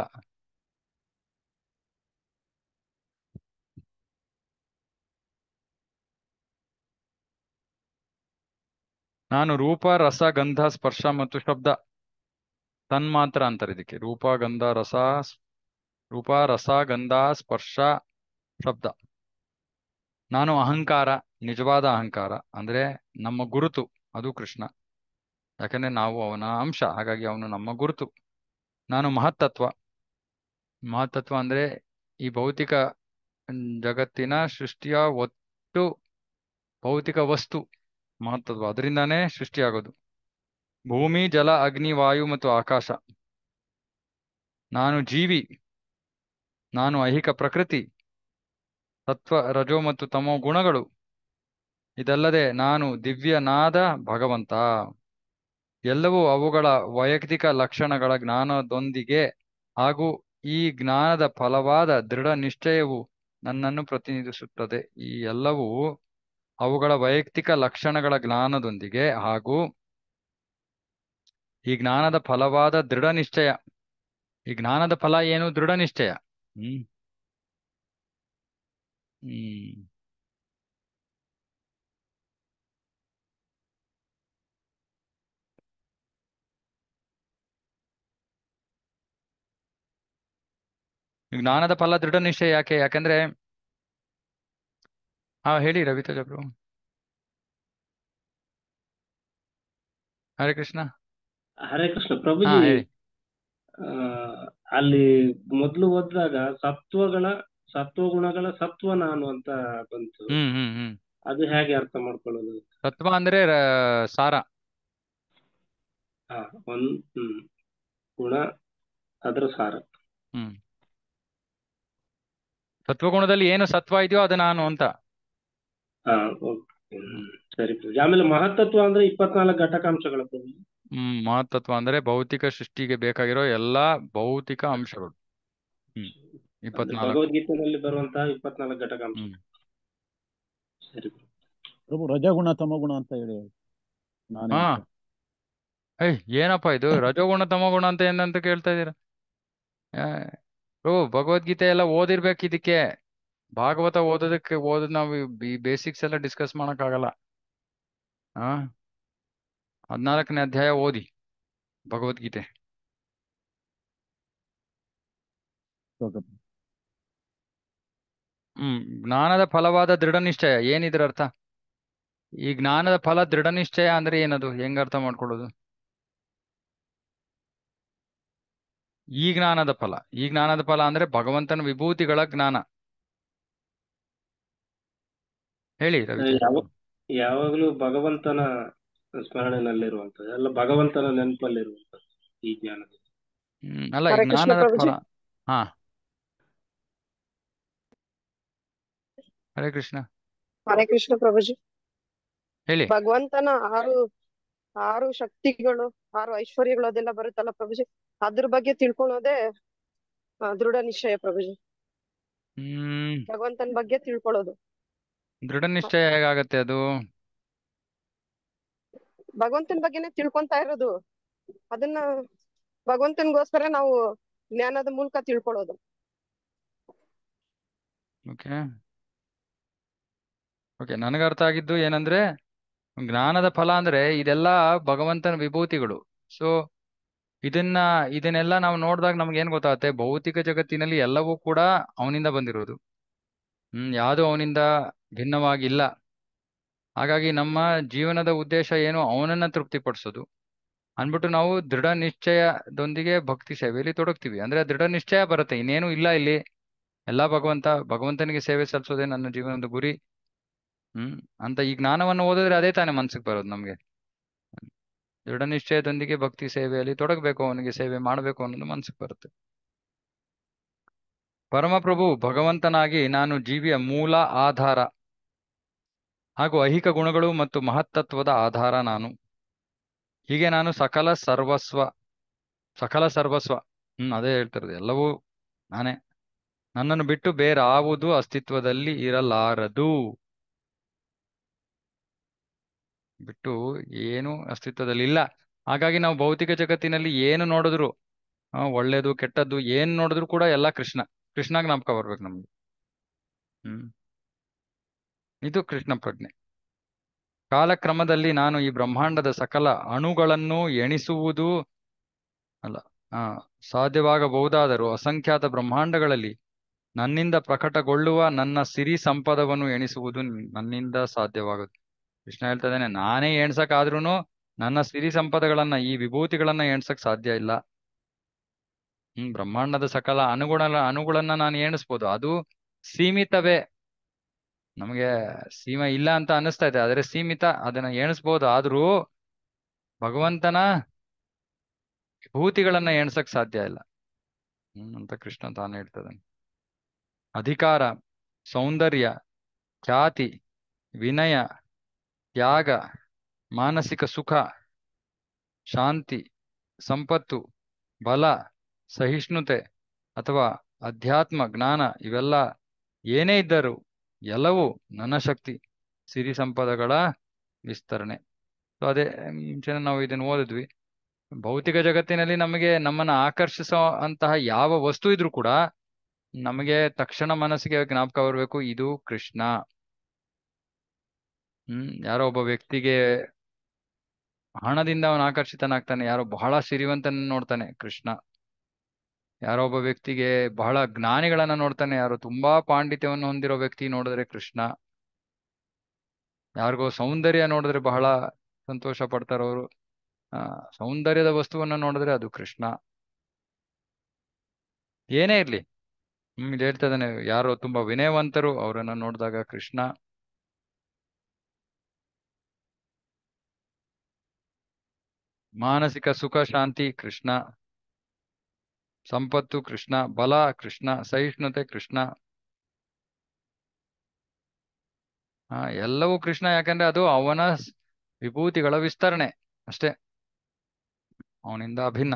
[SPEAKER 1] ನಾನು ರೂಪ, ರಸ, ಗಂಧ, ಸ್ಪರ್ಶ ಮತ್ತು ಶಬ್ದ ತನ್ಮಾತ್ರ ಅಂತಾರೆ ಇದಕ್ಕೆ. ರೂಪ, ಗಂಧ, ರಸ ರೂಪ, ರಸ, ಗಂಧ, ಸ್ಪರ್ಶ, ಶಬ್ದ. ನಾನು ಅಹಂಕಾರ, ನಿಜವಾದ ಅಹಂಕಾರ, ಅಂದ್ರೆ ನಮ್ಮ ಗುರುತು, ಅದು ಕೃಷ್ಣ. ಯಾಕಂದ್ರೆ ನಾವು ಅವನ ಅಂಶ, ಹಾಗಾಗಿ ಅವನು ನಮ್ಮ ಗುರುತು. ನಾನು ಮಹತ್ತತ್ವ. ಮಹತ್ತತ್ವ ಅಂದ್ರೆ ಈ ಭೌತಿಕ ಜಗತ್ತಿನ ಸೃಷ್ಟಿಯ ಒಟ್ಟು ಭೌತಿಕ ವಸ್ತು. ಮಹತ್ತತ್ವ ಅದರಿಂದಾನೇ ಸೃಷ್ಟಿಯಾಗೋದು. ಭೂಮಿ, ಜಲ, ಅಗ್ನಿ, ವಾಯು ಮತ್ತು ಆಕಾಶ. ನಾನು ಜೀವಿ. ನಾನು ಐಹಿಕ ಪ್ರಕೃತಿ. ತತ್ವ, ರಜೋ ಮತ್ತು ತಮೋ ಗುಣಗಳು. ಇದಲ್ಲದೆ ನಾನು ದಿವ್ಯನಾದ ಭಗವಂತ. ಎಲ್ಲವೂ ಅವುಗಳ ವೈಯಕ್ತಿಕ ಲಕ್ಷಣಗಳ ಜ್ಞಾನದೊಂದಿಗೆ ಹಾಗೂ ಈ ಜ್ಞಾನದ ಫಲವಾದ ದೃಢ ನಿಶ್ಚಯವು ನನ್ನನ್ನು ಪ್ರತಿನಿಧಿಸುತ್ತದೆ. ಈ ಎಲ್ಲವೂ ಅವುಗಳ ವೈಯಕ್ತಿಕ ಲಕ್ಷಣಗಳ ಜ್ಞಾನದೊಂದಿಗೆ ಹಾಗೂ ಈ ಜ್ಞಾನದ ಫಲವಾದ ದೃಢ ನಿಶ್ಚಯ. ಈ ಜ್ಞಾನದ ಫಲ ಏನು? ದೃಢ ನಿಶ್ಚಯ. ಹ್ಮ್. ಹ್ಮ್. ಜ್ಞಾನದ ಫಲ ದೃಢ ನಿಶ್ಚಯ ಯಾಕೆ? ಯಾಕಂದ್ರೆ ಹಾ ಹೇಳಿ ರವಿತೇಜ ಬ್ರೋ ಹರೇ ಕೃಷ್ಣ.
[SPEAKER 3] ಹರೇ ಕೃಷ್ಣ
[SPEAKER 1] ಹಾ
[SPEAKER 3] ಪ್ರಭುಜಿ
[SPEAKER 1] ಹೇಳಿ.
[SPEAKER 3] ಆ, ಅಲ್ಲಿ ಮೊದಲು ಓದಿದಾಗ ಸತ್ವಗಳ ಸತ್ವಗುಣಗಳ ಸತ್ವ ನಾನು ಅಂತ ಬಂತು.
[SPEAKER 1] ಹ್ಮ್ ಹ್ಮ್ ಹ್ಮ್.
[SPEAKER 3] ಅದು ಹೇಗೆ ಅರ್ಥ ಮಾಡ್ಕೊಳ್ಳೋದು?
[SPEAKER 1] ತತ್ವ ಅಂದ್ರೆ ರ- ಸಾರ.
[SPEAKER 3] ಹಾ ಒಂದ್ ಹ್ಮ್. ಗುಣ ಅದರ ಸಾರ.
[SPEAKER 1] ಹ್ಮ್. ಸತ್ವಗುಣದಲ್ಲಿ ಏನು ಸತ್ವ ಇದೆಯೋ ಅದು ನಾನು ಅಂತ.
[SPEAKER 3] ಹಾ ಓಕೆ ಸರಿ ಆಮೇಲೆ ಮಹತ್ತತ್ವ ಅಂದ್ರೆ ಇಪ್ಪತ್ನಾಲ್ಕು ಘಟಕಾಂಶಗಳ
[SPEAKER 1] ಹ್ಮ್ ಮಹತ್ತತ್ವ ಅಂದ್ರೆ ಭೌತಿಕ ಸೃಷ್ಟಿಗೆ ಬೇಕಾಗಿರೋ ಎಲ್ಲಾ ಭೌತಿಕ ಅಂಶಗಳು. ಹ್ಮ್ ಇಪ್ಪತ್ನಾಲ್ಕು.
[SPEAKER 3] ಭಗವದ್ಗೀತೆಯಲ್ಲಿ ಬರುವಂತಹ ಇಪ್ಪತ್ನಾಲ್ಕು ಘಟಕಾಂಶ.
[SPEAKER 1] ಹ್ಮ್.
[SPEAKER 3] ಸರಿ.
[SPEAKER 4] ಪ್ರಭು ರಜಗುಣ ತಮಗುಣ ಅಂತ ಹೇಳಿ. ನಾನೇ
[SPEAKER 1] ಹಾ. ಏಯ್ ಏನಪ್ಪಾ ಇದು? ರಜೋಗುಣ ತಮೋಗುಣ ಅಂತ ಏನಂತ ಕೇಳ್ತಾ ಇದೀರ ಓ ಭಗವದ್ಗೀತೆ ಎಲ್ಲ ಓದಿರ್ಬೇಕು ಇದಕ್ಕೆ ಭಾಗವತ ಓದೋದಕ್ಕೆ ಓದ್ ನಾವು ಈ ಬೇಸಿಕ್ಸ್ ಎಲ್ಲ ಡಿಸ್ಕಸ್ ಮಾಡಕ್ಕಾಗಲ್ಲ. ಹಾ ಹದಿನಾಲ್ಕನೇ ಅಧ್ಯಾಯ ಓದಿ ಭಗವದ್ಗೀತೆ. ಹ್ಮ್ ಜ್ಞಾನದ ಫಲವಾದ ದೃಢ ನಿಶ್ಚಯ ಏನಿದ್ರ ಅರ್ಥ? ಈ ಜ್ಞಾನದ ಫಲ ದೃಢ ನಿಶ್ಚಯ ಅಂದ್ರೆ ಏನದು? ಹೆಂಗ್ ಅರ್ಥ ಮಾಡ್ಕೊಳ್ಳೋದು? ಈ ಜ್ಞಾನದ ಫಲ. ಈ ಜ್ಞಾನದ ಫಲ ಅಂದ್ರೆ ಭಗವಂತನ ವಿಭೂತಿಗಳ ಜ್ಞಾನ. ಹೇಳಿ
[SPEAKER 3] ಯಾವ ಯಾವಾಗಲೂ ಭಗವಂತನ ಸ್ಮರಣೆಯಲ್ಲಿರುವಂತದ್ದು ಎಲ್ಲ ಭಗವಂತನ ನೆನಪಲ್ಲಿರುವಂತದ್ದು ಈ ಜ್ಞಾನದ
[SPEAKER 1] ಹ್ಮ್ ಅಲ್ಲ ಈ
[SPEAKER 5] ಹರೇ ಕೃಷ್ಣ
[SPEAKER 1] ಜ್ಞಾನದ
[SPEAKER 5] ಪ್ರಭುಜಿ.
[SPEAKER 1] ಫಲ ಹಾ. ಹರೇ ಕೃಷ್ಣ
[SPEAKER 5] ಹರೇ ಕೃಷ್ಣ ಪ್ರಭುಜಿ.
[SPEAKER 1] ಹೇಳಿ.
[SPEAKER 5] ಭಗವಂತನ ಆರು ಆರು ಶಕ್ತಿಗಳು ಆರು ಐಶ್ವರ್ಯಗಳು ಅದೆಲ್ಲ ಬರುತ್ತಲ್ಲ ಪ್ರಭುಜಿ? ಅದ್ರ ಬಗ್ಗೆ ತಿಳ್ಕೊಳ್ಳೋದೇ ಆ, ದೃಢ ನಿಶ್ಚಯ ಪ್ರಭುಜಿ.
[SPEAKER 1] ಹ್ಮ್.
[SPEAKER 5] ಭಗವಂತನ ಬಗ್ಗೆ ತಿಳ್ಕೊಳ್ಳೋದು
[SPEAKER 1] ದೃಢ ನಿಶ್ಚಯ ಹೇಗಾಗತ್ತೆ ಅದು?
[SPEAKER 5] ಭಗವಂತನ ಬಗ್ಗೆನೇ ತಿಳ್ಕೊಂತಾ ಇರೋದು. ಅದನ್ನ ಭಗವಂತನಿಗೋಸ್ಕರ ನಾವು ಜ್ಞಾನದ ಮೂಲಕ ತಿಳ್ಕೊಳ್ಳೋದು.
[SPEAKER 1] ಓಕೆ. ಓಕೆ ನನಗೆ ಅರ್ಥ ಆಗಿದ್ದು ಏನಂದ್ರೆ ಜ್ಞಾನದ ಫಲ ಅಂದ್ರೆ ಇದೆಲ್ಲ ಭಗವಂತನ ವಿಭೂತಿಗಳು. ಸೊ ಇದನ್ನ ಇದನ್ನೆಲ್ಲ ನಾವು ನೋಡಿದಾಗ ನಮ್ಗೆ ಏನ್ ಗೊತ್ತಾಗುತ್ತೆ? ಭೌತಿಕ ಜಗತ್ತಿನಲ್ಲಿ ಎಲ್ಲವೂ ಕೂಡ ಅವನಿಂದ ಬಂದಿರೋದು. ಹ್ಮ್ ಯಾವುದು ಅವನಿಂದ? ಭಿನ್ನವಾಗಿಲ್ಲ. ಹಾಗಾಗಿ ನಮ್ಮ ಜೀವನದ ಉದ್ದೇಶ ಏನು? ಅವನನ್ನ ತೃಪ್ತಿಪಡಿಸೋದು. ಅಂದ್ಬಿಟ್ಟು ನಾವು ದೃಢ ನಿಶ್ಚಯದೊಂದಿಗೆ ಭಕ್ತಿ ಸೇವೆಯಲ್ಲಿ ತೊಡಗ್ತೀವಿ. ಅಂದ್ರೆ ದೃಢ ನಿಶ್ಚಯ ಬರುತ್ತೆ. ಇನ್ನೇನು ಇಲ್ಲ ಇಲ್ಲಿ. ಎಲ್ಲ ಭಗವಂತ, ಭಗವಂತನಿಗೆ ಸೇವೆ ಸಲ್ಲಿಸೋದೇ ನನ್ನ ಜೀವನದ ಗುರಿ. ಹ್ಮ್, ಅಂತ ಈ ಜ್ಞಾನವನ್ನು ಓದಿದ್ರೆ ಅದೇ ತಾನೇ ಮನ್ಸಿಗೆ ಬರೋದು ನಮ್ಗೆ. ದೃಢ ನಿಶ್ಚಯದೊಂದಿಗೆ ಭಕ್ತಿ ಸೇವೆಯಲ್ಲಿ ತೊಡಗಬೇಕು, ಅವನಿಗೆ ಸೇವೆ ಮಾಡಬೇಕು ಅನ್ನೋದು ಮನ್ಸಿಗೆ ಬರುತ್ತೆ. ಪರಮಪ್ರಭು, ಭಗವಂತನಾಗಿ ನಾನು ಜೀವಿಯ ಮೂಲ ಆಧಾರ ಹಾಗೂ ಐಹಿಕ ಗುಣಗಳು ಮತ್ತು ಮಹತ್ತತ್ವದ ಆಧಾರ ನಾನು. ಹೀಗೆ ನಾನು ಸಕಲ ಸರ್ವಸ್ವ ಸಕಲ ಸರ್ವಸ್ವ, ಹ್ಮ್, ಅದೇ ಹೇಳ್ತಿರೋದು, ಎಲ್ಲವೂ ನಾನೇ. ನನ್ನನ್ನು ಬಿಟ್ಟು ಬೇರಾವುದು ಅಸ್ತಿತ್ವದಲ್ಲಿ ಇರಲಾರದು. ಬಿಟ್ಟು ಏನು ಅಸ್ತಿತ್ವದಲ್ಲಿ ಇಲ್ಲ ಹಾಗಾಗಿ ನಾವು ಭೌತಿಕ ಜಗತ್ತಿನಲ್ಲಿ ಏನು ನೋಡಿದ್ರು ಒಳ್ಳೇದು, ಕೆಟ್ಟದ್ದು, ಏನ್ ನೋಡಿದ್ರು ಕೂಡ ಎಲ್ಲ ಕೃಷ್ಣ. ಕೃಷ್ಣ ಜ್ಞಾಪಕ ಬರ್ಬೇಕು ನಮ್ಗೆ. ಹ್ಮ್. ಇದು ಕೃಷ್ಣ ಪ್ರಜ್ಞೆ ಕಾಲಕ್ರಮದಲ್ಲಿ ನಾನು ಈ ಬ್ರಹ್ಮಾಂಡದ ಸಕಲ ಅಣುಗಳನ್ನು ಎಣಿಸುವುದು ಅಲ್ಲ, ಆ, ಸಾಧ್ಯವಾಗಬಹುದಾದರೂ ಅಸಂಖ್ಯಾತ ಬ್ರಹ್ಮಾಂಡಗಳಲ್ಲಿ ನನ್ನಿಂದ ಪ್ರಕಟಗೊಳ್ಳುವ ನನ್ನ ಸಿರಿ ಸಂಪದವನ್ನು ಎಣಿಸುವುದು ನನ್ನಿಂದ ಸಾಧ್ಯವಾಗುತ್ತೆ ಕೃಷ್ಣ ಹೇಳ್ತಾ ಇದ್ದಾನೆ, ನಾನೇ ಎಣ್ಸಕ್ಕಾದ್ರೂನು ನನ್ನ ಸಿರಿ ಸಂಪದಗಳನ್ನ ಈ ವಿಭೂತಿಗಳನ್ನ ಎಣ್ಸಕ್ ಸಾಧ್ಯ ಇಲ್ಲ. ಹ್ಮ್, ಬ್ರಹ್ಮಾಂಡದ ಸಕಲ ಅನುಗುಣ ಅಣುಗಳನ್ನ ನಾನು ಎಣಿಸ್ಬೋದು. ಅದು ಸೀಮಿತವೇ. ನಮಗೆ ಸೀಮ ಇಲ್ಲ ಅಂತ ಅನಿಸ್ತಾ ಇದೆ. ಆದರೆ ಸೀಮಿತ ಅದನ್ನ ಎಣಿಸ್ಬೋದು. ಆದ್ರೂ ಭಗವಂತನ ವಿಭೂತಿಗಳನ್ನ ಎಣ್ಸಕ್ ಸಾಧ್ಯ ಇಲ್ಲ. ಹ್ಮ್, ಅಂತ ಕೃಷ್ಣ ತಾನೇ ಹೇಳ್ತದಾನೆ ಅಧಿಕಾರ, ಸೌಂದರ್ಯ, ಖ್ಯಾತಿ, ವಿನಯ, ತ್ಯಾಗ, ಮಾನಸಿಕ ಸುಖ, ಶಾಂತಿ, ಸಂಪತ್ತು, ಬಲ ಸಹಿಷ್ಣುತೆ ಅಥವಾ ಅಧ್ಯಾತ್ಮ ಜ್ಞಾನ ಇವೆಲ್ಲ ಏನೇ ಇದ್ದರೂ ಎಲ್ಲವೂ ನನ್ನ ಶಕ್ತಿ. ಸಿರಿ ಸಂಪದಗಳ ವಿಸ್ತರಣೆ. ಸೊ ಅದೇ ಮುಂಚೆನೆ ನಾವು ಇದನ್ನು ಓದಿದ್ವಿ. ಭೌತಿಕ ಜಗತ್ತಿನಲ್ಲಿ ನಮಗೆ ನಮ್ಮನ್ನ ಆಕರ್ಷಿಸೋ ಅಂತಹ ಯಾವ ವಸ್ತು ಇದ್ರೂ ಕೂಡ ನಮಗೆ ತಕ್ಷಣ ಮನಸ್ಸಿಗೆ ಜ್ಞಾಪಕ ಬರಬೇಕು, ಇದು ಕೃಷ್ಣ. ಹ್ಮ್, ಯಾರೋ ಒಬ್ಬ ವ್ಯಕ್ತಿಗೆ ಹಣದಿಂದ ಅವನು ಆಕರ್ಷಿತನಾಗ್ತಾನೆ, ಯಾರೋ ಬಹಳ ಸಿರಿವಂತನ ನೋಡ್ತಾನೆ, ಕೃಷ್ಣ. ಯಾರೋ ಒಬ್ಬ ವ್ಯಕ್ತಿಗೆ ಬಹಳ ಜ್ಞಾನಿಗಳನ್ನ ನೋಡ್ತಾನೆ, ಯಾರೋ ತುಂಬಾ ಪಾಂಡಿತ್ಯವನ್ನು ಹೊಂದಿರೋ ವ್ಯಕ್ತಿ ನೋಡಿದ್ರೆ ಕೃಷ್ಣ. ಯಾರಿಗೋ ಸೌಂದರ್ಯ ನೋಡಿದ್ರೆ ಬಹಳ ಸಂತೋಷ ಪಡ್ತಾರವರು ಆ, ಸೌಂದರ್ಯದ ವಸ್ತುವನ್ನ ನೋಡಿದ್ರೆ ಅದು ಕೃಷ್ಣ. ಏನೇ ಇರ್ಲಿ ಹ್ಮ್ ಇಲ್ಲಿ ಹೇಳ್ತಾ ಇದ್ದಾನೆ, ಯಾರು ತುಂಬಾ ವಿನಯವಂತರು ಅವರನ್ನ ನೋಡಿದಾಗ ಕೃಷ್ಣ. ಮಾನಸಿಕ ಸುಖ, ಶಾಂತಿ, ಕೃಷ್ಣ. ಸಂಪತ್ತು ಕೃಷ್ಣ, ಬಲ ಕೃಷ್ಣ, ಸಹಿಷ್ಣುತೆ ಕೃಷ್ಣ. ಆ ಎಲ್ಲವೂ ಕೃಷ್ಣ, ಯಾಕಂದ್ರೆ ಅದು ಅವನ ವಿಭೂತಿಗಳ ವಿಸ್ತರಣೆ ಅಷ್ಟೇ. ಅವನಿಂದ ಅಭಿನ್ನ.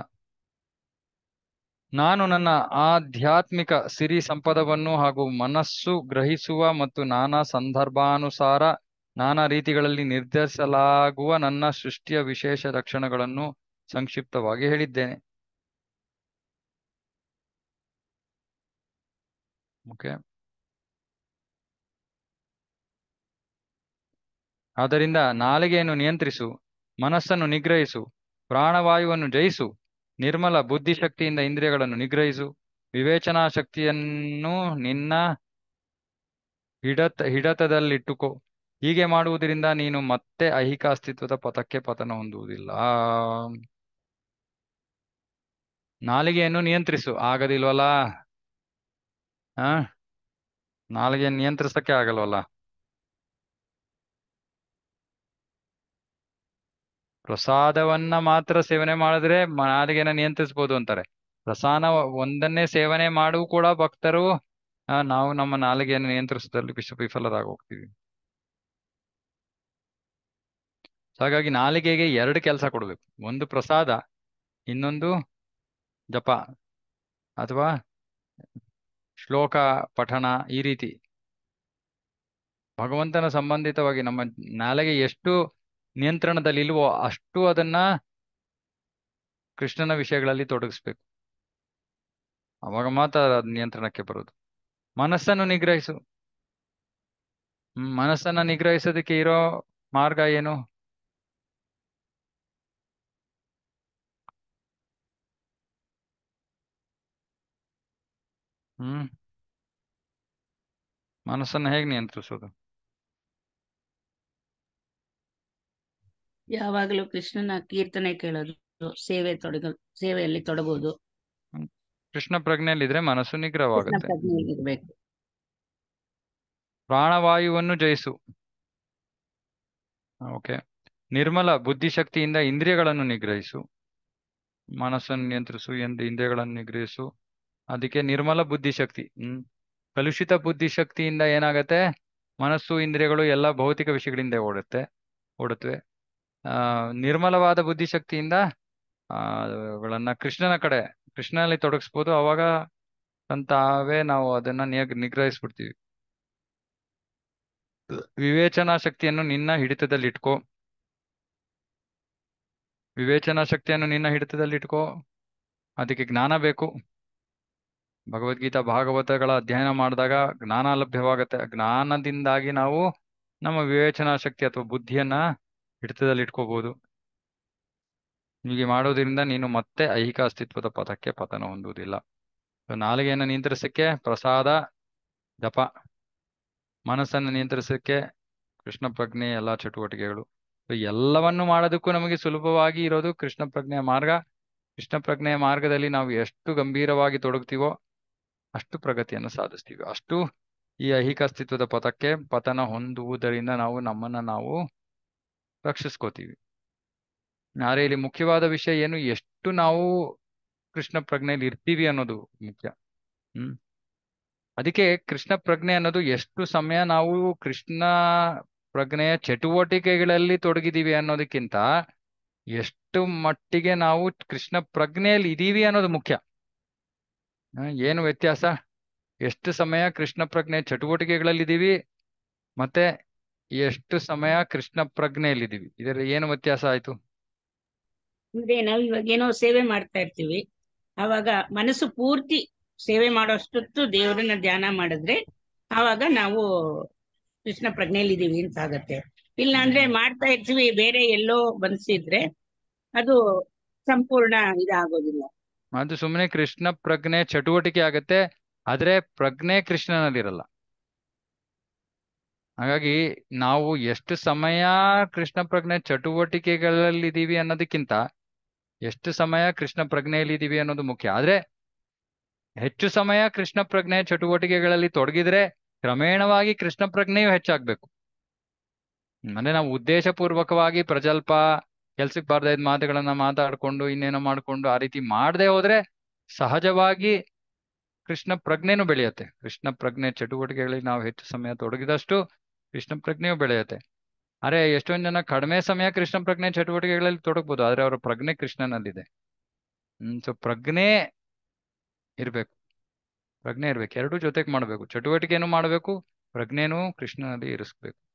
[SPEAKER 1] ನಾನು ನನ್ನ ಆಧ್ಯಾತ್ಮಿಕ ಸಿರಿ ಸಂಪದವನ್ನು ಹಾಗೂ ಮನಸ್ಸು ಗ್ರಹಿಸುವ ಮತ್ತು ನಾನಾ ಸಂದರ್ಭಾನುಸಾರ ನಾನಾ ರೀತಿಗಳಲ್ಲಿ ನಿರ್ಧರಿಸಲಾಗುವ ನನ್ನ ಸೃಷ್ಟಿಯ ವಿಶೇಷ ಲಕ್ಷಣಗಳನ್ನು ಸಂಕ್ಷಿಪ್ತವಾಗಿ ಹೇಳಿದ್ದೇನೆ. ಓಕೆ. ಆದ್ದರಿಂದ ನಾಲಿಗೆಯನ್ನು ನಿಯಂತ್ರಿಸು, ಮನಸ್ಸನ್ನು ನಿಗ್ರಹಿಸು, ಪ್ರಾಣವಾಯುವನ್ನು ಜಯಿಸು, ನಿರ್ಮಲ ಬುದ್ಧಿಶಕ್ತಿಯಿಂದ ಇಂದ್ರಿಯಗಳನ್ನು ನಿಗ್ರಹಿಸು ವಿವೇಚನಾ ಶಕ್ತಿಯನ್ನು ನಿನ್ನ ಹಿಡತ, ಹಿಡತದಲ್ಲಿಟ್ಟುಕೋ. ಹೀಗೆ ಮಾಡುವುದರಿಂದ ನೀನು ಮತ್ತೆ ಐಹಿಕ ಅಸ್ತಿತ್ವದ ಪಥಕ್ಕೆ ಪತನ ಹೊಂದುವುದಿಲ್ಲ. ನಾಲಿಗೆಯನ್ನು ನಿಯಂತ್ರಿಸು, ಆಗದಿಲ್ವಲ್ಲ? ಆ ನಾಲಿಗೆಯನ್ನು ನಿಯಂತ್ರಿಸಕ್ಕೆ ಆಗಲ್ವಲ್ಲ? ಪ್ರಸಾದವನ್ನ ಮಾತ್ರ ಸೇವನೆ ಮಾಡಿದ್ರೆ ನಾಲಿಗೆನ ನಿಯಂತ್ರಿಸಬಹುದು ಅಂತಾರೆ. ಪ್ರಸಾದ ಒಂದನ್ನೇ ಸೇವನೆ ಮಾಡುವ ಕೂಡ ಭಕ್ತರು ನಾವು ನಮ್ಮ ನಾಲಿಗೆಯನ್ನು ನಿಯಂತ್ರಿಸುವುದರಲ್ಲಿ ವಿಶ್ವ ವಿಫಲರಾಗಿ ಹೋಗ್ತೀವಿ. ಹಾಗಾಗಿ ನಾಲಿಗೆಗೆ ಎರಡು ಕೆಲಸ ಕೊಡ್ಬೇಕು. ಒಂದು ಪ್ರಸಾದ, ಇನ್ನೊಂದು ಜಪ, ಅಥವಾ ಶ್ಲೋಕ, ಪಠಣ ಈ ರೀತಿ. ಭಗವಂತನ ಸಂಬಂಧಿತವಾಗಿ ನಮ್ಮ ನಾಲೆಗೆ ಎಷ್ಟು ನಿಯಂತ್ರಣದಲ್ಲಿ ಇಲ್ವೋ ಅಷ್ಟು ಅದನ್ನ ಕೃಷ್ಣನ ವಿಷಯಗಳಲ್ಲಿ ತೊಡಗಿಸ್ಬೇಕು. ಅವಾಗ ಮಾತ್ರ ಅದು ನಿಯಂತ್ರಣಕ್ಕೆ ಬರೋದು. ಮನಸ್ಸನ್ನು ನಿಗ್ರಹಿಸು. ಮನಸ್ಸನ್ನ ನಿಗ್ರಹಿಸೋದಕ್ಕೆ ಇರೋ ಮಾರ್ಗ ಏನು? ಹ್ಮ್. ಮನಸ್ಸನ್ನ ಹೇಗೆ ನಿಯಂತ್ರಿಸೋದು?
[SPEAKER 6] ಯಾವಾಗಲೂ ಕೃಷ್ಣನ ಕೀರ್ತನೆ ಕೇಳೋದು ಸೇವೆ ತೊಡಗ ಸೇವೆಯಲ್ಲಿ ತೊಡಗೋದು.
[SPEAKER 1] ಕೃಷ್ಣ ಪ್ರಜ್ಞೆಯಲ್ಲಿದ್ರೆ ಮನಸ್ಸು
[SPEAKER 6] ಕೃಷ್ಣ
[SPEAKER 1] ನಿಗ್ರಹವಾಗುತ್ತೆ
[SPEAKER 6] ಪ್ರಜ್ಞೆಯಲ್ಲಿರ್ಬೇಕು.
[SPEAKER 1] ಪ್ರಾಣವಾಯುವನ್ನು ಜಯಿಸು. ಓಕೆ. ನಿರ್ಮಲ ಬುದ್ಧಿಶಕ್ತಿಯಿಂದ ಇಂದ್ರಿಯಗಳನ್ನು ನಿಗ್ರಹಿಸು. ಮನಸ್ಸನ್ನು ನಿಯಂತ್ರಿಸು ಎಂದು ಇಂದ್ರಿಯಗಳನ್ನು ನಿಗ್ರಹಿಸು. ಅದಕ್ಕೆ ನಿರ್ಮಲ ಬುದ್ಧಿಶಕ್ತಿ. ಹ್ಮ್. ಕಲುಷಿತ ಬುದ್ಧಿಶಕ್ತಿಯಿಂದ ಏನಾಗತ್ತೆ? ಮನಸ್ಸು, ಇಂದ್ರಿಯಗಳು ಎಲ್ಲ ಭೌತಿಕ ವಿಷಯಗಳಿಂದ ಓಡುತ್ತೆ, ಓಡುತ್ತವೆ. ಆ, ನಿರ್ಮಲವಾದ ಬುದ್ಧಿಶಕ್ತಿಯಿಂದ, ಆ, ಅವುಗಳನ್ನ ಕೃಷ್ಣನ ಕಡೆ, ಕೃಷ್ಣನಲ್ಲಿ ತೊಡಗಿಸ್ಬೋದು. ಅವಾಗ ತಂತಾವೇ ನಾವು ಅದನ್ನ ನಿಗ್ ನಿಗ್ರಹಿಸ್ಬಿಡ್ತೀವಿ. ವಿವೇಚನಾ ಶಕ್ತಿಯನ್ನು ನಿನ್ನ ಹಿಡಿತದಲ್ಲಿ ಇಟ್ಕೋ ವಿವೇಚನಾ ಶಕ್ತಿಯನ್ನು ನಿನ್ನ ಹಿಡಿತದಲ್ಲಿ ಇಟ್ಕೋ ಅದಕ್ಕೆ ಜ್ಞಾನ ಬೇಕು. ಭಗವದ್ಗೀತಾ ಭಾಗವತಗಳ ಅಧ್ಯಯನ ಮಾಡಿದಾಗ ಜ್ಞಾನ ಲಭ್ಯವಾಗುತ್ತೆ ಜ್ಞಾನದಿಂದಾಗಿ ನಾವು ನಮ್ಮ ವಿವೇಚನಾ ಶಕ್ತಿ ಅಥವಾ ಬುದ್ಧಿಯನ್ನ ಹಿಡಿತದಲ್ಲಿ ಇಟ್ಕೋಬಹುದು ಹೀಗೆ ಮಾಡೋದ್ರಿಂದ ನೀನು ಮತ್ತೆ ಐಹಿಕ ಅಸ್ತಿತ್ವದ ಪಥಕ್ಕೆ ಪತನ ಹೊಂದುವುದಿಲ್ಲ. ನಾಲಿಗೆಯನ್ನು ನಿಯಂತ್ರಿಸಕ್ಕೆ ಪ್ರಸಾದ, ಜಪ, ಮನಸ್ಸನ್ನು ನಿಯಂತ್ರಿಸಕ್ಕೆ ಕೃಷ್ಣ ಪ್ರಜ್ಞೆ ಎಲ್ಲಾ ಚಟುವಟಿಕೆಗಳು. ಎಲ್ಲವನ್ನು ಮಾಡೋದಕ್ಕೂ ನಮಗೆ ಸುಲಭವಾಗಿ ಇರೋದು ಕೃಷ್ಣ ಪ್ರಜ್ಞೆಯ ಮಾರ್ಗ. ಕೃಷ್ಣ ಪ್ರಜ್ಞೆಯ ಮಾರ್ಗದಲ್ಲಿ ನಾವು ಎಷ್ಟು ಗಂಭೀರವಾಗಿ ತೊಡಗ್ತೀವೋ ಅಷ್ಟು ಪ್ರಗತಿಯನ್ನು ಸಾಧಿಸ್ತೀವಿ. ಅಷ್ಟು ಈ ಐಹಿಕ ಅಸ್ತಿತ್ವದ ಪಥಕ್ಕೆ ಪತನ ಹೊಂದುವುದರಿಂದ ನಾವು ನಮ್ಮನ್ನ ನಾವು ರಕ್ಷಿಸ್ಕೋತೀವಿ. ಆದರೆ ಇಲ್ಲಿ ಮುಖ್ಯವಾದ ವಿಷಯ ಏನು? ಎಷ್ಟು ನಾವು ಕೃಷ್ಣ ಪ್ರಜ್ಞೆಯಲ್ಲಿ ಇರ್ತೀವಿ ಅನ್ನೋದು ಮುಖ್ಯ. ಅದಕ್ಕೆ ಕೃಷ್ಣ ಪ್ರಜ್ಞೆ ಅನ್ನೋದು ಎಷ್ಟು ಸಮಯ ನಾವು ಕೃಷ್ಣ ಪ್ರಜ್ಞೆಯ ಚಟುವಟಿಕೆಗಳಲ್ಲಿ ತೊಡಗಿದೀವಿ ಅನ್ನೋದಕ್ಕಿಂತ ಎಷ್ಟು ಮಟ್ಟಿಗೆ ನಾವು ಕೃಷ್ಣ ಪ್ರಜ್ಞೆಯಲ್ಲಿ ಇದ್ದೀವಿ ಅನ್ನೋದು ಮುಖ್ಯ. ಏನು ವ್ಯತ್ಯಾಸ? ಎಷ್ಟು ಸಮಯ ಕೃಷ್ಣ ಪ್ರಜ್ಞೆ ಚಟುವಟಿಕೆಗಳಲ್ಲಿದ್ದೀವಿ ಮತ್ತೆ ಎಷ್ಟು ಸಮಯ ಕೃಷ್ಣ ಪ್ರಜ್ಞೆಯಲ್ಲಿದ್ದೀವಿ? ಇದರ ಏನು ವ್ಯತ್ಯಾಸ ಆಯ್ತು?
[SPEAKER 6] ಅಂದ್ರೆ ನಾವ್ ಇವಾಗ ಏನೋ ಸೇವೆ ಮಾಡ್ತಾ ಇರ್ತೀವಿ. ಅವಾಗ ಮನಸ್ಸು ಪೂರ್ತಿ ಸೇವೆ ಮಾಡೋಷ್ಟೊತ್ತು ದೇವರನ್ನ ಧ್ಯಾನ ಮಾಡಿದ್ರೆ ಆವಾಗ ನಾವು ಕೃಷ್ಣ ಪ್ರಜ್ಞೆಯಲ್ಲಿ ಇದೀವಿ ಅಂತ ಆಗತ್ತೆ. ಇಲ್ಲ ಅಂದ್ರೆ ಮಾಡ್ತಾ ಇರ್ತೀವಿ ಬೇರೆ ಎಲ್ಲೋ ಬಂದಿದ್ರೆ ಅದು ಸಂಪೂರ್ಣ ಇದಾಗೋದಿಲ್ಲ.
[SPEAKER 1] ಅದು ಸುಮ್ಮನೆ ಕೃಷ್ಣ ಪ್ರಜ್ಞೆ ಚಟುವಟಿಕೆ ಆಗತ್ತೆ, ಆದ್ರೆ ಪ್ರಜ್ಞೆ ಕೃಷ್ಣನಲ್ಲಿರಲ್ಲ. ಹಾಗಾಗಿ ನಾವು ಎಷ್ಟು ಸಮಯ ಕೃಷ್ಣ ಪ್ರಜ್ಞೆ ಚಟುವಟಿಕೆಗಳಲ್ಲಿ ಇದೀವಿ ಅನ್ನೋದಕ್ಕಿಂತ ಎಷ್ಟು ಸಮಯ ಕೃಷ್ಣ ಪ್ರಜ್ಞೆಯಲ್ಲಿ ಇದೀವಿ ಅನ್ನೋದು ಮುಖ್ಯ. ಆದ್ರೆ ಹೆಚ್ಚು ಸಮಯ ಕೃಷ್ಣ ಪ್ರಜ್ಞೆ ಚಟುವಟಿಕೆಗಳಲ್ಲಿ ತೊಡಗಿದ್ರೆ ಕ್ರಮೇಣವಾಗಿ ಕೃಷ್ಣ ಪ್ರಜ್ಞೆಯು ಹೆಚ್ಚಾಗ್ಬೇಕು. ಅಂದ್ರೆ ನಾವು ಉದ್ದೇಶಪೂರ್ವಕವಾಗಿ ಪ್ರಜಲ್ಪ ಕೆಲ್ಸಕ್ಕೆ ಬಾರ್ದ ಇದ್ ಮಾತುಗಳನ್ನ ಮಾತಾಡ್ಕೊಂಡು ಇನ್ನೇನೋ ಮಾಡ್ಕೊಂಡು ಆ ರೀತಿ ಮಾಡದೆ ಹೋದ್ರೆ ಸಹಜವಾಗಿ ಕೃಷ್ಣ ಪ್ರಜ್ಞೆನೂ ಬೆಳೆಯುತ್ತೆ. ಕೃಷ್ಣ ಪ್ರಜ್ಞೆ ಚಟುವಟಿಕೆಗಳಿಗೆ ನಾವು ಹೆಚ್ಚು ಸಮಯ ತೊಡಗಿದಷ್ಟು ಕೃಷ್ಣ ಪ್ರಜ್ಞೆಯೂ ಬೆಳೆಯುತ್ತೆ. ಅರೆ ಎಷ್ಟೊಂದು ಜನ ಕಡಿಮೆ ಸಮಯ ಕೃಷ್ಣ ಪ್ರಜ್ಞೆ ಚಟುವಟಿಕೆಗಳಲ್ಲಿ ತೊಡಗ್ಬೋದು, ಆದ್ರೆ ಅವರ ಪ್ರಜ್ಞೆ ಕೃಷ್ಣನಲ್ಲಿದೆ. ಹ್ಮ್ ಸೊ ಪ್ರಜ್ಞೆ ಇರ್ಬೇಕು. ಪ್ರಜ್ಞೆ ಇರ್ಬೇಕು. ಎರಡೂ ಜೊತೆಗೆ ಮಾಡ್ಬೇಕು. ಚಟುವಟಿಕೆನೂ ಮಾಡ್ಬೇಕು, ಪ್ರಜ್ಞೆನೂ ಕೃಷ್ಣನಲ್ಲಿ ಇರಿಸ್ಬೇಕು.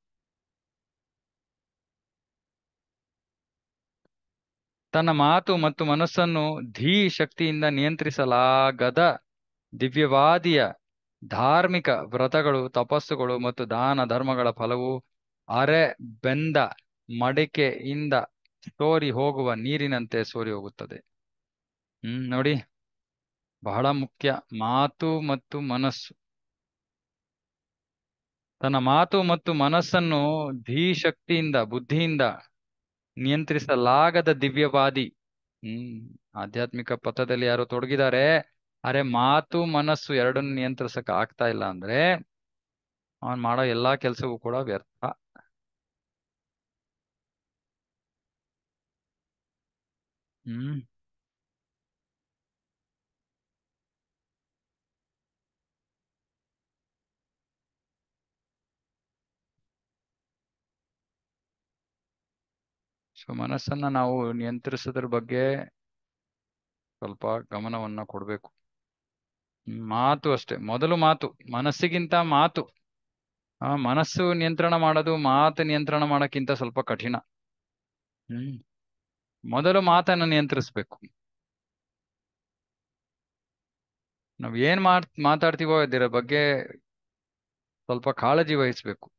[SPEAKER 1] ತನ್ನ ಮಾತು ಮತ್ತು ಮನಸ್ಸನ್ನು ಧೀ ಶಕ್ತಿಯಿಂದ ನಿಯಂತ್ರಿಸಲಾಗದ ದಿವ್ಯವಾದಿಯ ಧಾರ್ಮಿಕ ವ್ರತಗಳು, ತಪಸ್ಸುಗಳು ಮತ್ತು ದಾನ ಧರ್ಮಗಳ ಫಲವು ಅರೆ ಬೆಂದ ಮಡಿಕೆಯಿಂದ ಸೋರಿ ಹೋಗುವ ನೀರಿನಂತೆ ಸೋರಿ ಹೋಗುತ್ತದೆ. ಹ್ಮ್, ನೋಡಿ. ಬಹಳ ಮುಖ್ಯ. ಮಾತು ಮತ್ತು ಮನಸ್ಸು. ತನ್ನ ಮಾತು ಮತ್ತು ಮನಸ್ಸನ್ನು ಧೀ ಶಕ್ತಿಯಿಂದ, ಬುದ್ಧಿಯಿಂದ ನಿಯಂತ್ರಿಸಲಾಗದ ದಿವ್ಯವಾದಿ. ಹ್ಮ್, ಆಧ್ಯಾತ್ಮಿಕ ಪಥದಲ್ಲಿ ಯಾರು ತೊಡಗಿದ್ದಾರೆ. ಅರೆ ಮಾತು ಮನಸ್ಸು ಎರಡನ್ನು ನಿಯಂತ್ರಿಸಕ್ ಆಗ್ತಾ ಇಲ್ಲ ಅಂದ್ರೆ ಅವನ್ ಮಾಡೋ ಎಲ್ಲಾ ಕೆಲಸವೂ ಕೂಡ ವ್ಯರ್ಥ. ಹ್ಮ್. ಸೊ ಮನಸ್ಸನ್ನ ನಾವು ನಿಯಂತ್ರಿಸೋದ್ರ ಬಗ್ಗೆ ಸ್ವಲ್ಪ ಗಮನವನ್ನ ಕೊಡ್ಬೇಕು. ಮಾತು ಅಷ್ಟೇ. ಮೊದಲು ಮಾತು. ಮನಸ್ಸಿಗಿಂತ ಮಾತು. ಆ ಮನಸ್ಸು ನಿಯಂತ್ರಣ ಮಾಡೋದು ಮಾತು ನಿಯಂತ್ರಣ ಮಾಡೋಕ್ಕಿಂತ ಸ್ವಲ್ಪ ಕಠಿಣ. ಹ್ಮ್. ಮೊದಲು ಮಾತನ್ನ ನಿಯಂತ್ರಿಸ್ಬೇಕು. ನಾವ್ ಏನ್ ಮಾತ್ ಮಾತಾಡ್ತೀವೋ ಇದರ ಬಗ್ಗೆ ಸ್ವಲ್ಪ ಕಾಳಜಿ ವಹಿಸ್ಬೇಕು.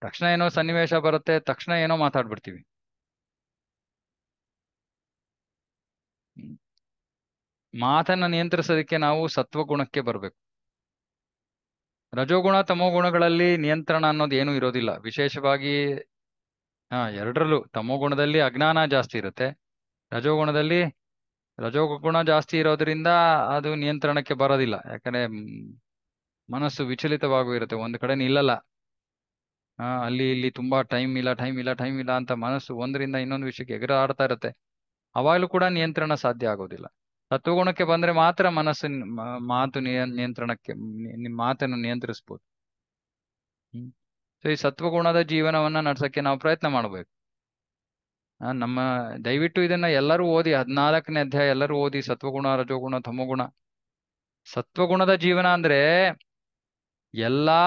[SPEAKER 1] ತಕ್ಷಣ ಏನೋ ಸನ್ನಿವೇಶ ಬರುತ್ತೆ, ತಕ್ಷಣ ಏನೋ ಮಾತಾಡ್ಬಿಡ್ತೀವಿ. ಮಾತನ್ನ ನಿಯಂತ್ರಿಸೋದಕ್ಕೆ ನಾವು ಸತ್ವಗುಣಕ್ಕೆ ಬರ್ಬೇಕು. ರಜೋಗುಣ ತಮೋಗುಣಗಳಲ್ಲಿ ನಿಯಂತ್ರಣ ಅನ್ನೋದು ಏನೂ ಇರೋದಿಲ್ಲ. ವಿಶೇಷವಾಗಿ, ಹಾ, ಎರಡರಲ್ಲೂ ತಮೋಗುಣದಲ್ಲಿ ಅಜ್ಞಾನ ಜಾಸ್ತಿ ಇರುತ್ತೆ. ರಜೋಗುಣದಲ್ಲಿ ರಜೋಗುಣ ಜಾಸ್ತಿ ಇರೋದ್ರಿಂದ ಅದು ನಿಯಂತ್ರಣಕ್ಕೆ ಬರೋದಿಲ್ಲ. ಯಾಕಂದ್ರೆ ಮನಸ್ಸು ವಿಚಲಿತವಾಗೂ ಇರುತ್ತೆ. ಒಂದ್ ಕಡೆ ನಿಲ್ಲಲ್ಲ ಅಲ್ಲಿ, ಇಲ್ಲಿ ತುಂಬಾ ಟೈಮ್ ಇಲ್ಲ ಟೈಮ್ ಇಲ್ಲ ಟೈಮ್ ಇಲ್ಲ ಅಂತ ಮನಸ್ಸು ಒಂದರಿಂದ ಇನ್ನೊಂದು ವಿಷಯಕ್ಕೆ ಎಗರಾಡ್ತಾ ಇರುತ್ತೆ. ಅವಾಗಲೂ ಕೂಡ ನಿಯಂತ್ರಣ ಸಾಧ್ಯ ಆಗೋದಿಲ್ಲ. ಸತ್ವಗುಣಕ್ಕೆ ಬಂದ್ರೆ ಮಾತ್ರ ಮನಸ್ಸು ಮಾತು ನಿಯ, ನಿಯಂತ್ರಣಕ್ಕೆ ನಿಮ್ಮ ನಿಮ್ ಮಾತನ್ನು ನಿಯಂತ್ರಿಸ್ಬೋದು. ಹ್ಮ್. ಸೊ ಈ ಸತ್ವಗುಣದ ಜೀವನವನ್ನ ನಡ್ಸಕ್ಕೆ ನಾವು ಪ್ರಯತ್ನ ಮಾಡ್ಬೇಕು. ನಮ್ಮ, ದಯವಿಟ್ಟು ಇದನ್ನ ಎಲ್ಲರೂ ಓದಿ, ಹದಿನಾಲ್ಕನೇ ಅಧ್ಯಾಯ ಎಲ್ಲರೂ ಓದಿ, ಸತ್ವಗುಣ, ರಜೋಗುಣ, ತಮೋಗುಣ. ಸತ್ವಗುಣದ ಜೀವನ ಅಂದ್ರೆ ಎಲ್ಲಾ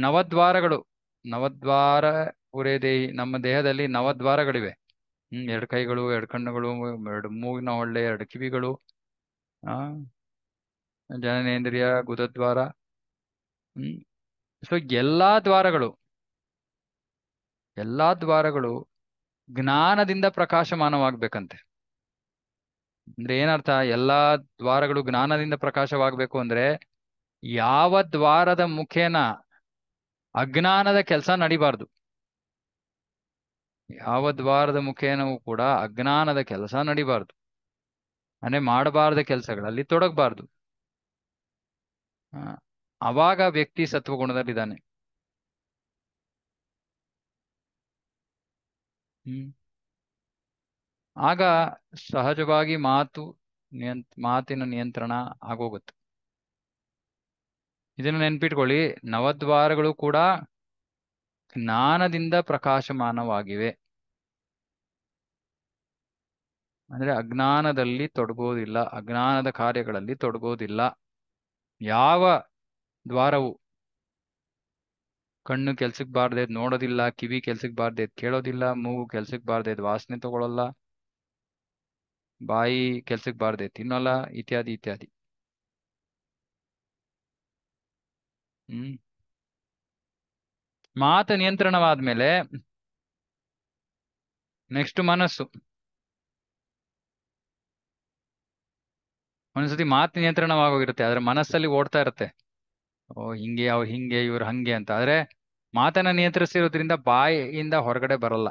[SPEAKER 1] ನವದ್ವಾರಗಳು. ನವದ್ವಾರ ಉರೇ ದೇಹಿ ನಮ್ಮ ದೇಹದಲ್ಲಿ ನವದ್ವಾರಗಳಿವೆ. ಹ್ಮ್, ಎರಡು ಕೈಗಳು, ಎರಡು ಕಣ್ಣುಗಳು, ಎರಡು ಮೂಗಿನ ಹೊಳ್ಳೆ, ಎರಡು ಕಿವಿಗಳು, ಆ, ಜನನೇಂದ್ರಿಯ, ಗುದದ್ವಾರ, ಹ್ಮ್. ಸೊ ಎಲ್ಲಾ ದ್ವಾರಗಳು ಎಲ್ಲಾ ದ್ವಾರಗಳು ಜ್ಞಾನದಿಂದ ಪ್ರಕಾಶಮಾನವಾಗ್ಬೇಕಂತೆ. ಅಂದ್ರೆ ಏನರ್ಥ? ಎಲ್ಲಾ ದ್ವಾರಗಳು ಜ್ಞಾನದಿಂದ ಪ್ರಕಾಶವಾಗಬೇಕು ಅಂದ್ರೆ ಯಾವ ದ್ವಾರದ ಮುಖೇನ ಅಜ್ಞಾನದ ಕೆಲಸ ನಡಿಬಾರ್ದು. ಯಾವ ದ್ವಾರದ ಮುಖೇನವೂ ಕೂಡ ಅಜ್ಞಾನದ ಕೆಲಸ ನಡಿಬಾರ್ದು. ಅಂದ್ರೆ ಮಾಡಬಾರ್ದ ಕೆಲಸಗಳಲ್ಲಿ ತೊಡಗಬಾರ್ದು. ಅವಾಗ ವ್ಯಕ್ತಿ ಸತ್ವಗುಣದಲ್ಲಿದ್ದಾನೆ. ಹ್ಮ್. ಆಗ ಸಹಜವಾಗಿ ಮಾತು ನಿಯಂತ್, ಮಾತಿನ ನಿಯಂತ್ರಣ ಆಗೋಗುತ್ತೆ. ಇದನ್ನು ನೆನ್ಪಿಟ್ಕೊಳ್ಳಿ. ನವದ್ವಾರಗಳು ಕೂಡ ಜ್ಞಾನದಿಂದ ಪ್ರಕಾಶಮಾನವಾಗಿವೆ. ಅಂದ್ರೆ ಅಜ್ಞಾನದಲ್ಲಿ ತೊಡಗೋದಿಲ್ಲ, ಅಜ್ಞಾನದ ಕಾರ್ಯಗಳಲ್ಲಿ ತೊಡಗೋದಿಲ್ಲ. ಯಾವ ದ್ವಾರವು ಕಣ್ಣು ಕೆಲ್ಸಕ್ಕೆ ಬಾರ್ದೆ ನೋಡೋದಿಲ್ಲ, ಕಿವಿ ಕೆಲ್ಸಕ್ಕೆ ಬಾರ್ದೆ ಕೇಳೋದಿಲ್ಲ, ಮೂಗು ಕೆಲ್ಸಕ್ಕೆ ಬಾರ್ದೆ ವಾಸನೆ ತಗೊಳ್ಳಲ್ಲ ಬಾಯಿ ಕೆಲ್ಸಕ್ಕೆ ಬಾರ್ದೆ ತಿನ್ನೋಲ್ಲ, ಇತ್ಯಾದಿ ಇತ್ಯಾದಿ. ಹ್ಮ್. ಮಾತು ನಿಯಂತ್ರಣವಾದ್ಮೇಲೆ ನೆಕ್ಸ್ಟ್ ಮನಸ್ಸು. ಒಂದ್ಸತಿ ಮಾತು ನಿಯಂತ್ರಣವಾಗೋಗಿರುತ್ತೆ, ಆದ್ರೆ ಮನಸ್ಸಲ್ಲಿ ಓಡ್ತಾ ಇರುತ್ತೆ. ಓ, ಹಿಂಗೆ, ಅವ್ ಹಿಂಗೆ, ಇವ್ರು ಹಂಗೆ ಅಂತ. ಆದ್ರೆ ಮಾತನ್ನ ನಿಯಂತ್ರಿಸಿರೋದ್ರಿಂದ ಬಾಯಿಯಿಂದ ಹೊರಗಡೆ ಬರಲ್ಲ.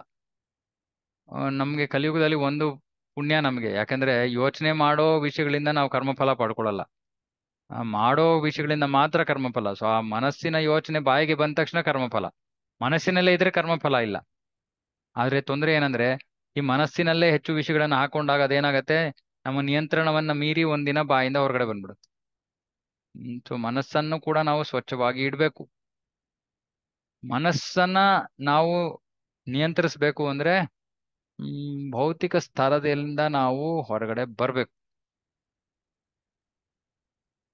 [SPEAKER 1] ನಮ್ಗೆ ಕಲಿಯುಗದಲ್ಲಿ ಒಂದು ಪುಣ್ಯ ನಮ್ಗೆ. ಯಾಕಂದ್ರೆ ಯೋಚನೆ ಮಾಡೋ ವಿಷಯಗಳಿಂದ ನಾವು ಕರ್ಮಫಲ ಪಡ್ಕೊಳ್ಳಲ್ಲ. ಮಾಡೋ ವಿಷಯಗಳಿಂದ ಮಾತ್ರ ಕರ್ಮಫಲ. ಸೊ ಆ ಮನಸ್ಸಿನ ಯೋಚನೆ ಬಾಯಿಗೆ ಬಂದ ತಕ್ಷಣ ಕರ್ಮಫಲ. ಮನಸ್ಸಿನಲ್ಲೇ ಇದ್ರೆ ಕರ್ಮಫಲ ಇಲ್ಲ. ಆದ್ರೆ ತೊಂದರೆ ಏನಂದ್ರೆ, ಈ ಮನಸ್ಸಿನಲ್ಲೇ ಹೆಚ್ಚು ವಿಷಯಗಳನ್ನ ಹಾಕೊಂಡಾಗ ಅದೇನಾಗತ್ತೆ? ನಮ್ಮ ನಿಯಂತ್ರಣವನ್ನ ಮೀರಿ ಒಂದಿನ ಬಾಯಿಂದ ಹೊರಗಡೆ ಬಂದ್ಬಿಡುತ್ತೆ. ಸೊ ಮನಸ್ಸನ್ನು ಕೂಡ ನಾವು ಸ್ವಚ್ಛವಾಗಿ ಇಡ್ಬೇಕು. ಮನಸ್ಸನ್ನ ನಾವು ನಿಯಂತ್ರಿಸ್ಬೇಕು ಅಂದ್ರೆ ಭೌತಿಕ ಸ್ತರದಿಂದ ನಾವು ಹೊರಗಡೆ ಬರ್ಬೇಕು.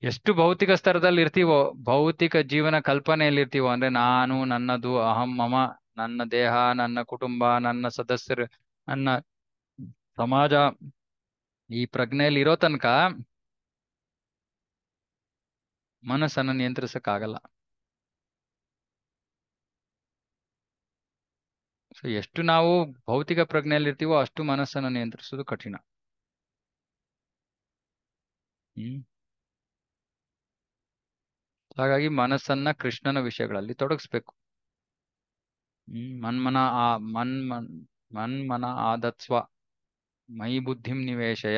[SPEAKER 1] ಎಷ್ಟು ಭೌತಿಕ ಸ್ತರದಲ್ಲಿ ಇರ್ತೀವೋ, ಭೌತಿಕ ಜೀವನ ಕಲ್ಪನೆಯಲ್ಲಿ ಇರ್ತೀವೋ ಅಂದ್ರೆ ನಾನು, ನನ್ನದು, ಅಹಂ, ಮಮ, ನನ್ನ ದೇಹ, ನನ್ನ ಕುಟುಂಬ, ನನ್ನ ಸದಸ್ಯರು, ನನ್ನ ಸಮಾಜ, ಈ ಪ್ರಜ್ಞೆಯಲ್ಲಿ ಇರೋ ತನಕ ಮನಸ್ಸನ್ನು ನಿಯಂತ್ರಿಸಕ್ಕಾಗಲ್ಲ. ಸೊ ಎಷ್ಟು ನಾವು ಭೌತಿಕ ಪ್ರಜ್ಞೆಯಲ್ಲಿ ಇರ್ತೀವೋ ಅಷ್ಟು ಮನಸ್ಸನ್ನು ನಿಯಂತ್ರಿಸೋದು ಕಠಿಣ. ಹ್ಮ್. ಹಾಗಾಗಿ ಮನಸ್ಸನ್ನ ಕೃಷ್ಣನ ವಿಷಯಗಳಲ್ಲಿ ತೊಡಗಿಸ್ಬೇಕು. ಹ್ಮ್, ಮನ್ಮನ ಆ ಮನ್ ಮನ್ ಮನ್ಮನ ಆದತ್ಸ್ವ ಮೈ ಬುದ್ಧಿಂ ನಿವೇಶಯ.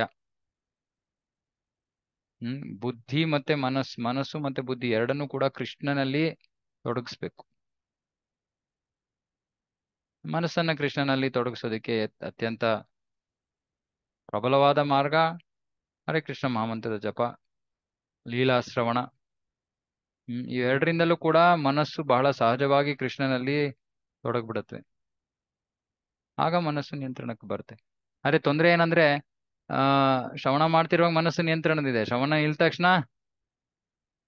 [SPEAKER 1] ಹ್ಮ್, ಬುದ್ಧಿ ಮತ್ತೆ ಮನಸ್, ಮನಸ್ಸು ಮತ್ತೆ ಬುದ್ಧಿ ಎರಡನ್ನೂ ಕೂಡ ಕೃಷ್ಣನಲ್ಲಿ ತೊಡಗಿಸ್ಬೇಕು. ಮನಸ್ಸನ್ನ ಕೃಷ್ಣನಲ್ಲಿ ತೊಡಗಿಸೋದಕ್ಕೆ ಅತ್ಯಂತ ಪ್ರಬಲವಾದ ಮಾರ್ಗ ಹರೇ ಕೃಷ್ಣ ಮಹಾಮಂತ್ರದ ಜಪ ಲೀಲಾ ಶ್ರವಣ ಹ್ಮ್ ಇವೆರಡರಿಂದಲೂ ಕೂಡ ಮನಸ್ಸು ಬಹಳ ಸಹಜವಾಗಿ ಕೃಷ್ಣನಲ್ಲಿ ತೊಡಗ್ಬಿಡುತ್ತೆ. ಆಗ ಮನಸ್ಸು ನಿಯಂತ್ರಣಕ್ಕೆ ಬರುತ್ತೆ. ಅದೇ ತೊಂದರೆ ಏನಂದ್ರೆ, ಆ, ಶ್ರವಣ ಮಾಡ್ತಿರುವಾಗ ಮನಸ್ಸು ನಿಯಂತ್ರಣದಿದೆ. ಶ್ರವಣ ಇಲ್ದ ತಕ್ಷಣ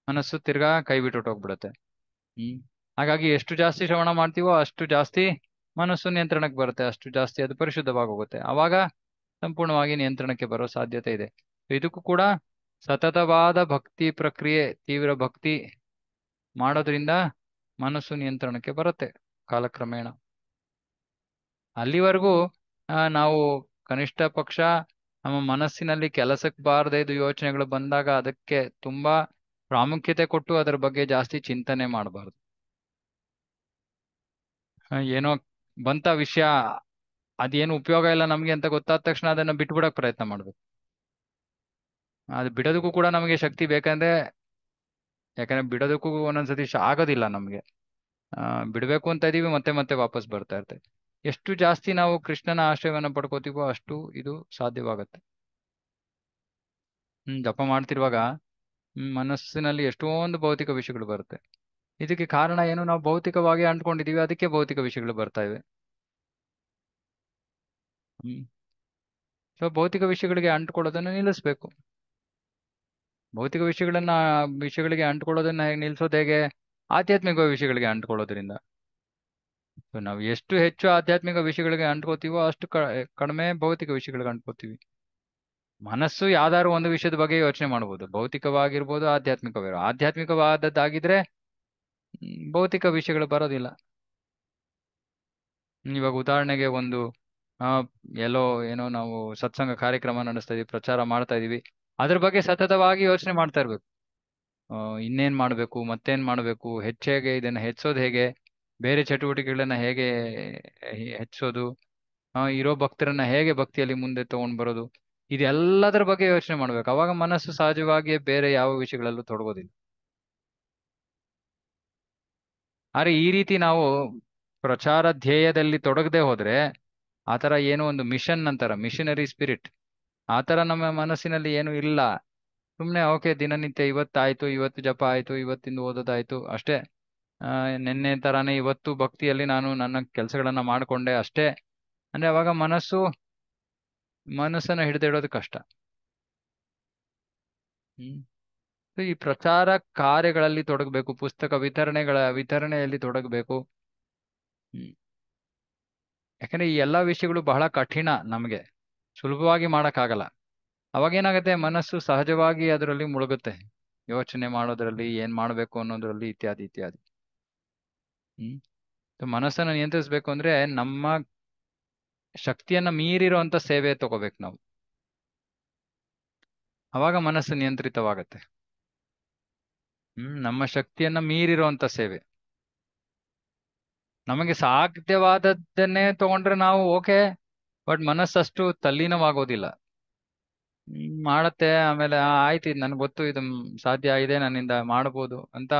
[SPEAKER 1] ಮನಸ್ಸು ತಿರ್ಗಾ ಕೈ ಬಿಟ್ಟು ಹೋಗ್ಬಿಡತ್ತೆ. ಹ್ಮ್, ಹಾಗಾಗಿ ಎಷ್ಟು ಜಾಸ್ತಿ ಶ್ರವಣ ಮಾಡ್ತೀವೋ ಅಷ್ಟು ಜಾಸ್ತಿ ಮನಸ್ಸು ನಿಯಂತ್ರಣಕ್ಕೆ ಬರುತ್ತೆ. ಅಷ್ಟು ಜಾಸ್ತಿ ಅದು ಪರಿಶುದ್ಧವಾಗಿ ಹೋಗುತ್ತೆ ಅವಾಗ ಸಂಪೂರ್ಣವಾಗಿ ನಿಯಂತ್ರಣಕ್ಕೆ ಬರೋ ಸಾಧ್ಯತೆ ಇದೆ. ಇದಕ್ಕೂ ಕೂಡ ಸತತವಾದ ಭಕ್ತಿ ಪ್ರಕ್ರಿಯೆ, ತೀವ್ರ ಭಕ್ತಿ ಮಾಡೋದ್ರಿಂದ ಮನಸ್ಸು ನಿಯಂತ್ರಣಕ್ಕೆ ಬರುತ್ತೆ ಕಾಲಕ್ರಮೇಣ. ಅಲ್ಲಿವರೆಗೂ ನಾವು ಕನಿಷ್ಠ ಪಕ್ಷ ನಮ್ಮ ಮನಸ್ಸಿನಲ್ಲಿ ಕೆಲಸಕ್ಕೆ ಬಾರದೇ ಇದು ಯೋಚನೆಗಳು ಬಂದಾಗ ಅದಕ್ಕೆ ತುಂಬಾ ಪ್ರಾಮುಖ್ಯತೆ ಕೊಟ್ಟು ಅದರ ಬಗ್ಗೆ ಜಾಸ್ತಿ ಚಿಂತನೆ ಮಾಡಬಾರ್ದು. ಏನೋ ಬಂತ ವಿಷಯ, ಅದೇನು ಉಪಯೋಗ ಇಲ್ಲ ನಮ್ಗೆ ಅಂತ ಗೊತ್ತಾದ ತಕ್ಷಣ ಅದನ್ನ ಬಿಟ್ಬಿಡಕ್ ಪ್ರಯತ್ನ ಮಾಡ್ಬೇಕು. ಅದು ಬಿಡೋದಕ್ಕೂ ಕೂಡ ನಮಗೆ ಶಕ್ತಿ ಬೇಕಂದ್ರೆ ಯಾಕಂದ್ರೆ ಬಿಡೋದಕ್ಕೂ ಒಂದೊಂದ್ಸತಿ ಆಗೋದಿಲ್ಲ ನಮ್ಗೆ. ಆ, ಬಿಡ್ಬೇಕು ಅಂತ ಇದೀವಿ, ಮತ್ತೆ ಮತ್ತೆ ವಾಪಸ್ ಬರ್ತಾ ಇರ್ತೇವೆ ಎಷ್ಟು ಜಾಸ್ತಿ ನಾವು ಕೃಷ್ಣನ ಆಶ್ರಯವನ್ನ ಪಡ್ಕೋತೀವೋ ಅಷ್ಟು ಇದು ಸಾಧ್ಯವಾಗತ್ತೆ. ಹ್ಮ್, ಜಪ ಮಾಡ್ತಿರುವಾಗ ಮನಸ್ಸಿನಲ್ಲಿ ಎಷ್ಟೊಂದು ಭೌತಿಕ ವಿಷಯಗಳು ಬರುತ್ತೆ. ಇದಕ್ಕೆ ಕಾರಣ ಏನು? ನಾವು ಭೌತಿಕವಾಗಿ ಅಂಟ್ಕೊಂಡಿದೀವಿ, ಅದಕ್ಕೆ ಭೌತಿಕ ವಿಷಯಗಳು ಬರ್ತಾ ಇವೆ. ಹ್ಮ್. ಸೊ ಭೌತಿಕ ವಿಷಯಗಳಿಗೆ ಅಂಟ್ಕೊಳ್ಳೋದನ್ನ ನಿಲ್ಲಿಸ್ಬೇಕು. ಭೌತಿಕ ವಿಷಯಗಳನ್ನ, ವಿಷಯಗಳಿಗೆ ಅಂಟ್ಕೊಳ್ಳೋದನ್ನ ಹೇಗೆ ನಿಲ್ಸೋದು ಹೇಗೆ? ಆಧ್ಯಾತ್ಮಿಕ ವಿಷಯಗಳಿಗೆ ಅಂಟ್ಕೊಳ್ಳೋದ್ರಿಂದ. ನಾವು ಎಷ್ಟು ಹೆಚ್ಚು ಆಧ್ಯಾತ್ಮಿಕ ವಿಷಯಗಳಿಗೆ ಅಂಟ್ಕೋತೀವೋ ಅಷ್ಟು ಕಡಿಮೆ ಭೌತಿಕ ವಿಷಯಗಳಿಗೆ ಅಂಟ್ಕೋತೀವಿ. ಮನಸ್ಸು ಯಾವ್ದಾದ್ರು ಒಂದು ವಿಷಯದ ಬಗ್ಗೆ ಯೋಚನೆ ಮಾಡ್ಬೋದು. ಭೌತಿಕವಾಗಿರ್ಬೋದು ಆಧ್ಯಾತ್ಮಿಕವಾಗಿರೋ ಆಧ್ಯಾತ್ಮಿಕವಾದದ್ದಾಗಿದ್ರೆ ಭೌತಿಕ ವಿಷಯಗಳು ಬರೋದಿಲ್ಲ. ಇವಾಗ ಉದಾಹರಣೆಗೆ ಒಂದು ಎಲ್ಲೋ ಏನೋ ನಾವು ಸತ್ಸಂಗ ಕಾರ್ಯಕ್ರಮ ನಡೆಸ್ತಾ ಇದೀವಿ, ಪ್ರಚಾರ ಮಾಡ್ತಾ ಇದೀವಿ. ಅದ್ರ ಬಗ್ಗೆ ಸತತವಾಗಿ ಯೋಚನೆ ಮಾಡ್ತಾ ಇರ್ಬೇಕು. ಇನ್ನೇನ್ ಮಾಡ್ಬೇಕು, ಮತ್ತೇನ್ ಮಾಡ್ಬೇಕು ಹೆಚ್ಚೇಗೆ ಇದನ್ನ ಹೆಚ್ಚೋದು ಹೇಗೆ, ಬೇರೆ ಚಟುವಟಿಕೆಗಳನ್ನ ಹೇಗೆ ಹೆಚ್ಚೋದು ಇರೋ ಭಕ್ತರನ್ನ ಹೇಗೆ ಭಕ್ತಿಯಲ್ಲಿ ಮುಂದೆ ತಗೊಂಡ್ ಬರೋದು, ಇದೆಲ್ಲದರ ಬಗ್ಗೆ ಯೋಚನೆ ಮಾಡ್ಬೇಕು. ಅವಾಗ ಮನಸ್ಸು ಸಹಜವಾಗಿಯೇ ಬೇರೆ ಯಾವ ವಿಷಯಗಳಲ್ಲೂ ತೊಡಗೋದಿಲ್ಲ. ಆದ್ರೆ ಈ ರೀತಿ ನಾವು ಪ್ರಚಾರ ಧ್ಯೇಯದಲ್ಲಿ ತೊಡಗದೆ ಹೋದ್ರೆ, ಆ ಥರ ಏನೋ ಒಂದು ಮಿಷನ್ ಅಂತಾರ, ಮಿಷನರಿ ಸ್ಪಿರಿಟ್. ಆ ಥರ ನಮ್ಮ ಮನಸ್ಸಿನಲ್ಲಿ ಏನು ಇಲ್ಲ. ಸುಮ್ಮನೆ ಓಕೆ ದಿನನಿತ್ಯ ಇವತ್ತಾಯ್ತು ಇವತ್ತು ಜಪ ಆಯ್ತು ಇವತ್ತಿಂದ ಓದೋದಾಯ್ತು ಅಷ್ಟೇ. ಆ, ನಿನ್ನೆ ತರಾನೇ ಇವತ್ತು ಭಕ್ತಿಯಲ್ಲಿ ನಾನು ನನ್ನ ಕೆಲಸಗಳನ್ನ ಮಾಡಿಕೊಂಡೆ ಅಷ್ಟೇ. ಅಂದ್ರೆ ಅವಾಗ ಮನಸ್ಸು ಮನಸ್ಸನ್ನ ಹಿಡಿದಿಡೋದು ಕಷ್ಟ. ಹ್ಮ್. ಈ ಪ್ರಚಾರ ಕಾರ್ಯಗಳಲ್ಲಿ ತೊಡಗಬೇಕು ಪುಸ್ತಕ ವಿತರಣೆಗಳ ವಿತರಣೆಯಲ್ಲಿ ತೊಡಗಬೇಕು. ಹ್ಮ್. ಯಾಕಂದ್ರೆ ಈ ಎಲ್ಲಾ ವಿಷಯಗಳು ಬಹಳ ಕಠಿಣ ನಮಗೆ. ಸುಲಭವಾಗಿ ಮಾಡೋಕ್ಕಾಗಲ್ಲ. ಅವಾಗ ಏನಾಗುತ್ತೆ? ಮನಸ್ಸು ಸಹಜವಾಗಿ ಅದರಲ್ಲಿ ಮುಳುಗುತ್ತೆ. ಯೋಚನೆ ಮಾಡೋದ್ರಲ್ಲಿ, ಏನ್ ಮಾಡ್ಬೇಕು ಅನ್ನೋದ್ರಲ್ಲಿ ಇತ್ಯಾದಿ ಇತ್ಯಾದಿ. ಹ್ಮ್. ಮನಸ್ಸನ್ನು ಮನಸ್ಸನ್ನ ನಿಯಂತ್ರಿಸ್ಬೇಕು ಅಂದ್ರೆ ನಮ್ಮ ಶಕ್ತಿಯನ್ನ ಮೀರಿರುವಂತ ಸೇವೆ ತಗೋಬೇಕು ನಾವು. ಅವಾಗ ಮನಸ್ಸು ನಿಯಂತ್ರಿತವಾಗತ್ತೆ. ಹ್ಮ್, ನಮ್ಮ ಶಕ್ತಿಯನ್ನ ಮೀರಿರುವಂತ ಸೇವೆ. ನಮಗೆ ಸಾಧ್ಯವಾದದ್ದನ್ನೇ ತಗೊಂಡ್ರೆ ನಾವು ಓಕೆ. ಬಟ್ ಮನಸ್ಸಷ್ಟು ತಲ್ಲೀನವಾಗೋದಿಲ್ಲ. ಮಾಡತ್ತೆ, ಆಮೇಲೆ ಆಯ್ತು, ಇದು ನನ್ಗೆ ಗೊತ್ತು, ಇದು ಸಾಧ್ಯ, ಇದೆ, ನನ್ನಿಂದ ಮಾಡಬಹುದು ಅಂತ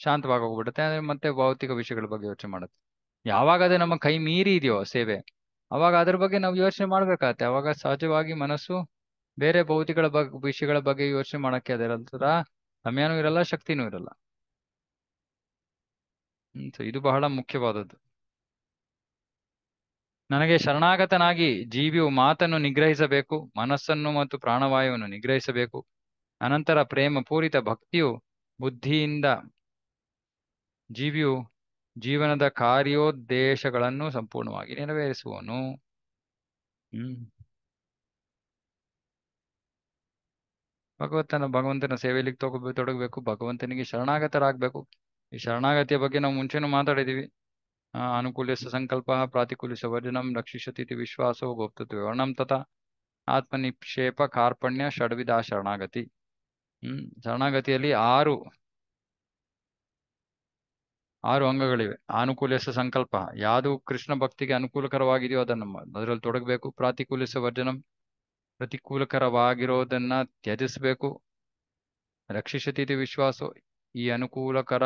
[SPEAKER 1] ಶಾಂತವಾಗಿ ಹೋಗ್ಬಿಡುತ್ತೆ ಅಂದ್ರೆ ಮತ್ತೆ ಭೌತಿಕ ವಿಷಯಗಳ ಬಗ್ಗೆ ಯೋಚನೆ ಮಾಡುತ್ತೆ. ಯಾವಾಗ ಅದೇ ನಮ್ಮ ಕೈ ಮೀರಿ ಇದೆಯೋ ಸೇವೆ, ಅವಾಗ ಅದ್ರ ಬಗ್ಗೆ ನಾವು ಯೋಚನೆ ಮಾಡ್ಬೇಕಾಗತ್ತೆ. ಅವಾಗ ಸಹಜವಾಗಿ ಮನಸ್ಸು ಬೇರೆ ಭೌತಿಕಗಳ ಬಗ್ಗೆ ವಿಷಯಗಳ ಬಗ್ಗೆ ಯೋಚನೆ ಮಾಡಕ್ಕೆ ಅದಿರಲ್ತದ ಸಮಯನೂ ಇರಲ್ಲ, ಶಕ್ತಿನೂ ಇರಲ್ಲ. ಇದು ಬಹಳ ಮುಖ್ಯವಾದದ್ದು. ನನಗೆ ಶರಣಾಗತನಾಗಿ ಜೀವಿಯು ಮಾತನ್ನು ನಿಗ್ರಹಿಸಬೇಕು, ಮನಸ್ಸನ್ನು ಮತ್ತು ಪ್ರಾಣವಾಯುವನ್ನು ನಿಗ್ರಹಿಸಬೇಕು. ಅನಂತರ ಪ್ರೇಮ ಪೂರಿತ ಭಕ್ತಿಯು ಬುದ್ಧಿಯಿಂದ ಜೀವಿಯು ಜೀವನದ ಕಾರ್ಯೋದ್ದೇಶಗಳನ್ನು ಸಂಪೂರ್ಣವಾಗಿ ನೆರವೇರಿಸುವನು. ಹ್ಮ್. ಭಗವಂತನ ಭಗವಂತನ ಸೇವೆಯಲ್ಲಿ ತೊಗೋ ತೊಡಗಬೇಕು, ಭಗವಂತನಿಗೆ ಶರಣಾಗತರಾಗಬೇಕು. ಈ ಶರಣಾಗತಿಯ ಬಗ್ಗೆ ನಾವು ಮುಂಚೆನೂ ಮಾತಾಡಿದೀವಿ ಪ್ರಾತಿಕೂಲಿಸ ವರ್ಜನಂ ವಿಶ್ವಾಸವು ವಿಶ್ವಾಸೋ ಭೋಕ್ತೃತ್ವ ತಥ ಆತ್ಮ ಆತ್ಮನಿಕ್ಷೇಪ ಕಾರ್ಪಣ್ಯ ಷಡ್ವಿಧ ಶರಣಾಗತಿ. ಹ್ಮ್, ಶರಣಾಗತಿಯಲ್ಲಿ ಆರು ಆರು ಅಂಗಗಳಿವೆ. ಅನುಕೂಲಿಸ ಸಂಕಲ್ಪ. ಯಾವುದು ಕೃಷ್ಣ ಭಕ್ತಿಗೆ ಅನುಕೂಲಕರವಾಗಿದೆಯೋ ಅದನ್ನು ಅದರಲ್ಲಿ ತೊಡಗಬೇಕು. ಪ್ರಾತಿಕೂಲಿಸ ವರ್ಜನಂ ಪ್ರತಿಕೂಲಕರವಾಗಿರೋದನ್ನ ತ್ಯಜಿಸಬೇಕು. ರಕ್ಷಿಸತೀತಿ ವಿಶ್ವಾಸ ಈ ಅನುಕೂಲಕರ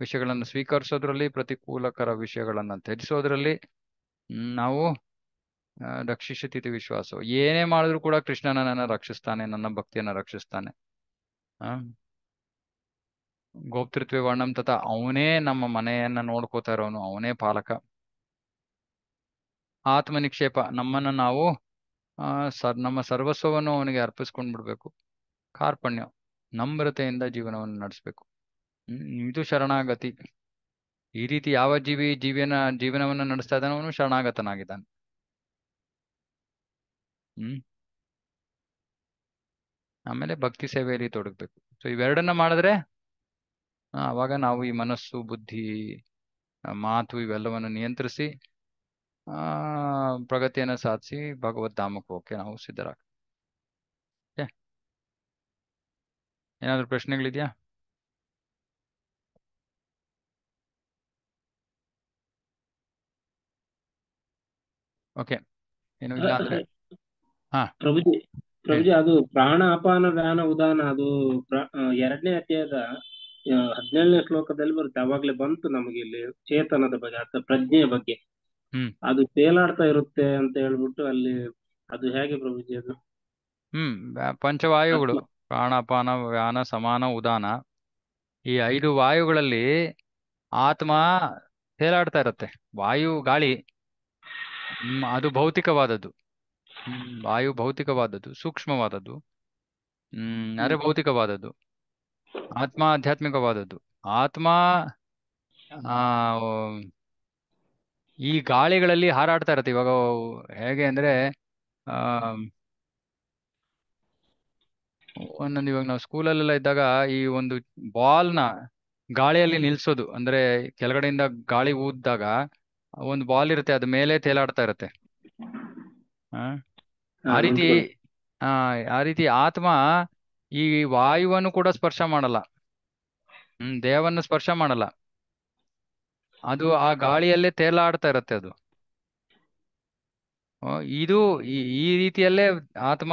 [SPEAKER 1] ವಿಷಯಗಳನ್ನು ಸ್ವೀಕರಿಸೋದ್ರಲ್ಲಿ ಪ್ರತಿಕೂಲಕರ ವಿಷಯಗಳನ್ನು ತ್ಯಜಿಸೋದ್ರಲ್ಲಿ ನಾವು ಆ, ರಕ್ಷಿಸತೀತಿ ವಿಶ್ವಾಸ ಏನೇ ಮಾಡಿದ್ರು ಕೂಡ ಕೃಷ್ಣ ನನ್ನ ರಕ್ಷಿಸ್ತಾನೆ ನನ್ನ ಭಕ್ತಿಯನ್ನ ರಕ್ಷಿಸ್ತಾನೆ. ಆ ಗೋಪ್ತೃತ್ವ ವರ್ಣಂ ತಥಾ ಅವನೇ ನಮ್ಮ ಮನೆಯನ್ನ ನೋಡ್ಕೋತಾ ಇರೋನು ಅವನೇ ಪಾಲಕ. ಆತ್ಮ ನಿಕ್ಷೇಪ ನಮ್ಮನ್ನ ನಾವು ಸರ್ ನಮ್ಮ ಸರ್ವಸ್ವವನ್ನು ಅವನಿಗೆ ಅರ್ಪಿಸ್ಕೊಂಡ್ಬಿಡ್ಬೇಕು. ಕಾರ್ಪಣ್ಯ ನಮ್ರತೆಯಿಂದ ಜೀವನವನ್ನು ನಡೆಸ್ಬೇಕು. ಇದು ಶರಣಾಗತಿ. ಈ ರೀತಿ ಯಾವ ಜೀವಿ ಜೀವನ ಜೀವನವನ್ನು ನಡೆಸ್ತಾ ಇದ್ದಾನೆ ಅವನು ಶರಣಾಗತನಾಗಿದ್ದಾನೆ. ಹ್ಮ್. ಆಮೇಲೆ ಭಕ್ತಿ ಸೇವೆಯಲ್ಲಿ ತೊಡಗಬೇಕು. ಸೊ ಇವೆರಡನ್ನ ಮಾಡಿದ್ರೆ ಅವಾಗ ನಾವು ಈ ಮನಸ್ಸು, ಬುದ್ಧಿ ಮಾತು ಇವೆಲ್ಲವನ್ನು ನಿಯಂತ್ರಿಸಿ, ಆ, ಪ್ರಗತಿಯನ್ನು ಸಾಧಿಸಿ ಭಗವದ್ ಧಾಮಕ್ಕೆ ಹೋಗಕ್ಕೆ ನಾವು ಸಿದ್ಧರಾಗ ಏನಾದ್ರು ಪ್ರಶ್ನೆಗಳಿದ್ಯಾ? ಓಕೆ ಏನು ಇಲ್ಲ ಅಂದ್ರೆ ಹಾ.
[SPEAKER 3] ಪ್ರಭುಜಿ ಪ್ರಭುಜಿ ಅದು ಪ್ರಾಣ ಅಪಾನ ವ್ಯಾನ ಉದಾನ ಅದು ಎರಡನೇ ಅಧ್ಯಾಯದ ಹದಿನೇಳನೇ ಶ್ಲೋಕದಲ್ಲಿ ಬರುತ್ತೆ. ಅವಾಗ್ಲೇ ಬಂತು ನಮಗೆ ಇಲ್ಲಿ ಚೇತನದ ಬಗ್ಗೆ ಅಥವಾ ಪ್ರಜ್ಞೆಯ ಬಗ್ಗೆ.
[SPEAKER 1] ಹ್ಮ್.
[SPEAKER 3] ಅದು ತೇಲಾಡ್ತಾ ಇರುತ್ತೆ ಅಂತ ಹೇಳ್ಬಿಟ್ಟು ಅಲ್ಲಿ ಅದು ಹೇಗೆ ಪ್ರಭುಜಿ ಅದು?
[SPEAKER 1] ಹ್ಮ್. ವ್ಯಾ- ಪಂಚವಾಯುಗಳು ಪ್ರಾಣಾಪಾನ ವ್ಯಾನ ಸಮಾನ ಉದಾನ. ಈ ಐದು ವಾಯುಗಳಲ್ಲಿ ಆತ್ಮ ತೇಲಾಡ್ತಾ ಇರುತ್ತೆ. ವಾಯು ಗಾಳಿ. ಅದು ಭೌತಿಕವಾದದ್ದು. ಹ್ಮ್ ವಾಯು ಭೌತಿಕವಾದದ್ದು ಸೂಕ್ಷ್ಮವಾದದ್ದು. ಹ್ಮ್ ಅರೆ ಭೌತಿಕವಾದದ್ದು. ಆತ್ಮ ಆಧ್ಯಾತ್ಮಿಕವಾದದ್ದು. ಆತ್ಮ ಆ ಈ ಗಾಳಿಗಳಲ್ಲಿ ಹಾರಾಡ್ತಾ ಇರತ್ತೆ. ಇವಾಗ ಹೇಗೆ ಅಂದ್ರೆ ಆ ಒಂದೊಂದು ಇವಾಗ ನಾವು ಸ್ಕೂಲಲ್ಲೆಲ್ಲ ಇದ್ದಾಗ ಈ ಒಂದು ಬಾಲ್ನ ಗಾಳಿಯಲ್ಲಿ ನಿಲ್ಸೋದು. ಅಂದ್ರೆ ಕೆಳಗಡೆಯಿಂದ ಗಾಳಿ ಊದಿದಾಗ ಒಂದು ಬಾಲ್ ಇರುತ್ತೆ ಅದು ಮೇಲೆ ತೇಲಾಡ್ತಾ ಇರುತ್ತೆ. ಆ?
[SPEAKER 3] ಹಾ,
[SPEAKER 1] ಆ ರೀತಿ. ಆ ಆ ರೀತಿ ಆತ್ಮ ಈ ವಾಯುವನ್ನು ಕೂಡ ಸ್ಪರ್ಶ ಮಾಡಲ್ಲ. ಹ್ಮ್ ದೇಹವನ್ನು ಸ್ಪರ್ಶ ಮಾಡಲ್ಲ. ಅದು ಆ ಗಾಳಿಯಲ್ಲೇ ತೇಲಾಡ್ತಾ ಇರತ್ತೆ ಅದು. ಇದು ಈ ರೀತಿಯಲ್ಲೇ ಆತ್ಮ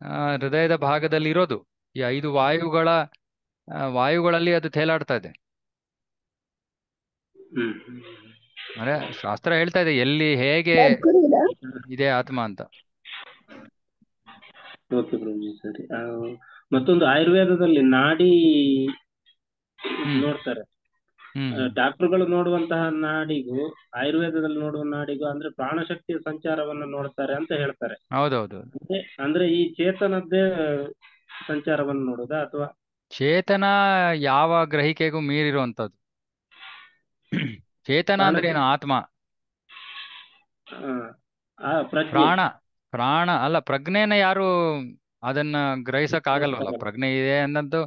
[SPEAKER 1] ಆ, ಹೃದಯದ ಭಾಗದಲ್ಲಿ ಇರೋದು ಈ ಐದು ವಾಯುಗಳ ವಾಯುಗಳಲ್ಲಿ ಅದು ತೇಲಾಡ್ತಾ ಇದೆ. ಅಂದ್ರೆ ಶಾಸ್ತ್ರ ಹೇಳ್ತಾ ಇದೆ ಎಲ್ಲಿ ಹೇಗೆ ಇದೆ ಆತ್ಮ ಅಂತ.
[SPEAKER 3] ಓಕೆ ಪ್ರಭುಜಿ ಸರಿ. ಮತ್ತೊಂದು ಆಯುರ್ವೇದದಲ್ಲಿ ನಾಡಿ. ನೋಡ್ತಾರೆ. ಡಾಕ್ಟರ್ಗಳು ನೋಡುವಂತಹ ನಾಡಿಗೂ ಆಯುರ್ವೇದದಲ್ಲಿ ನೋಡುವ ನಾಡಿಗೂ ಅಂದ್ರೆ ಪ್ರಾಣಶಕ್ತಿಯ ಸಂಚಾರವನ್ನ ನೋಡ್ತಾರೆ ಅಂತ ಹೇಳ್ತಾರೆ.
[SPEAKER 1] ಹೌದೌದು.
[SPEAKER 3] ಅಂದ್ರೆ ಅಂದ್ರೆ ಈ ಚೇತನದ್ದೇ ಸಂಚಾರವನ್ನು ನೋಡುದಾ ಅಥವಾ?
[SPEAKER 1] ಚೇತನ ಯಾವ ಗ್ರಹಿಕೆಗೂ ಮೀರಿರುವಂತದ್ದು ಚೇತನ ಅಂದ್ರೆ ಏನು? ಆತ್ಮ. ಪ್ರಾಣ ಪ್ರಾಣ ಅಲ್ಲ ಪ್ರಜ್ಞೆನ ಯಾರು ಅದನ್ನ ಗ್ರಹಿಸಕ್ ಆಗಲ್ವಲ್ಲ ಪ್ರಜ್ಞೆ ಇದೆ ಅನ್ನೋದು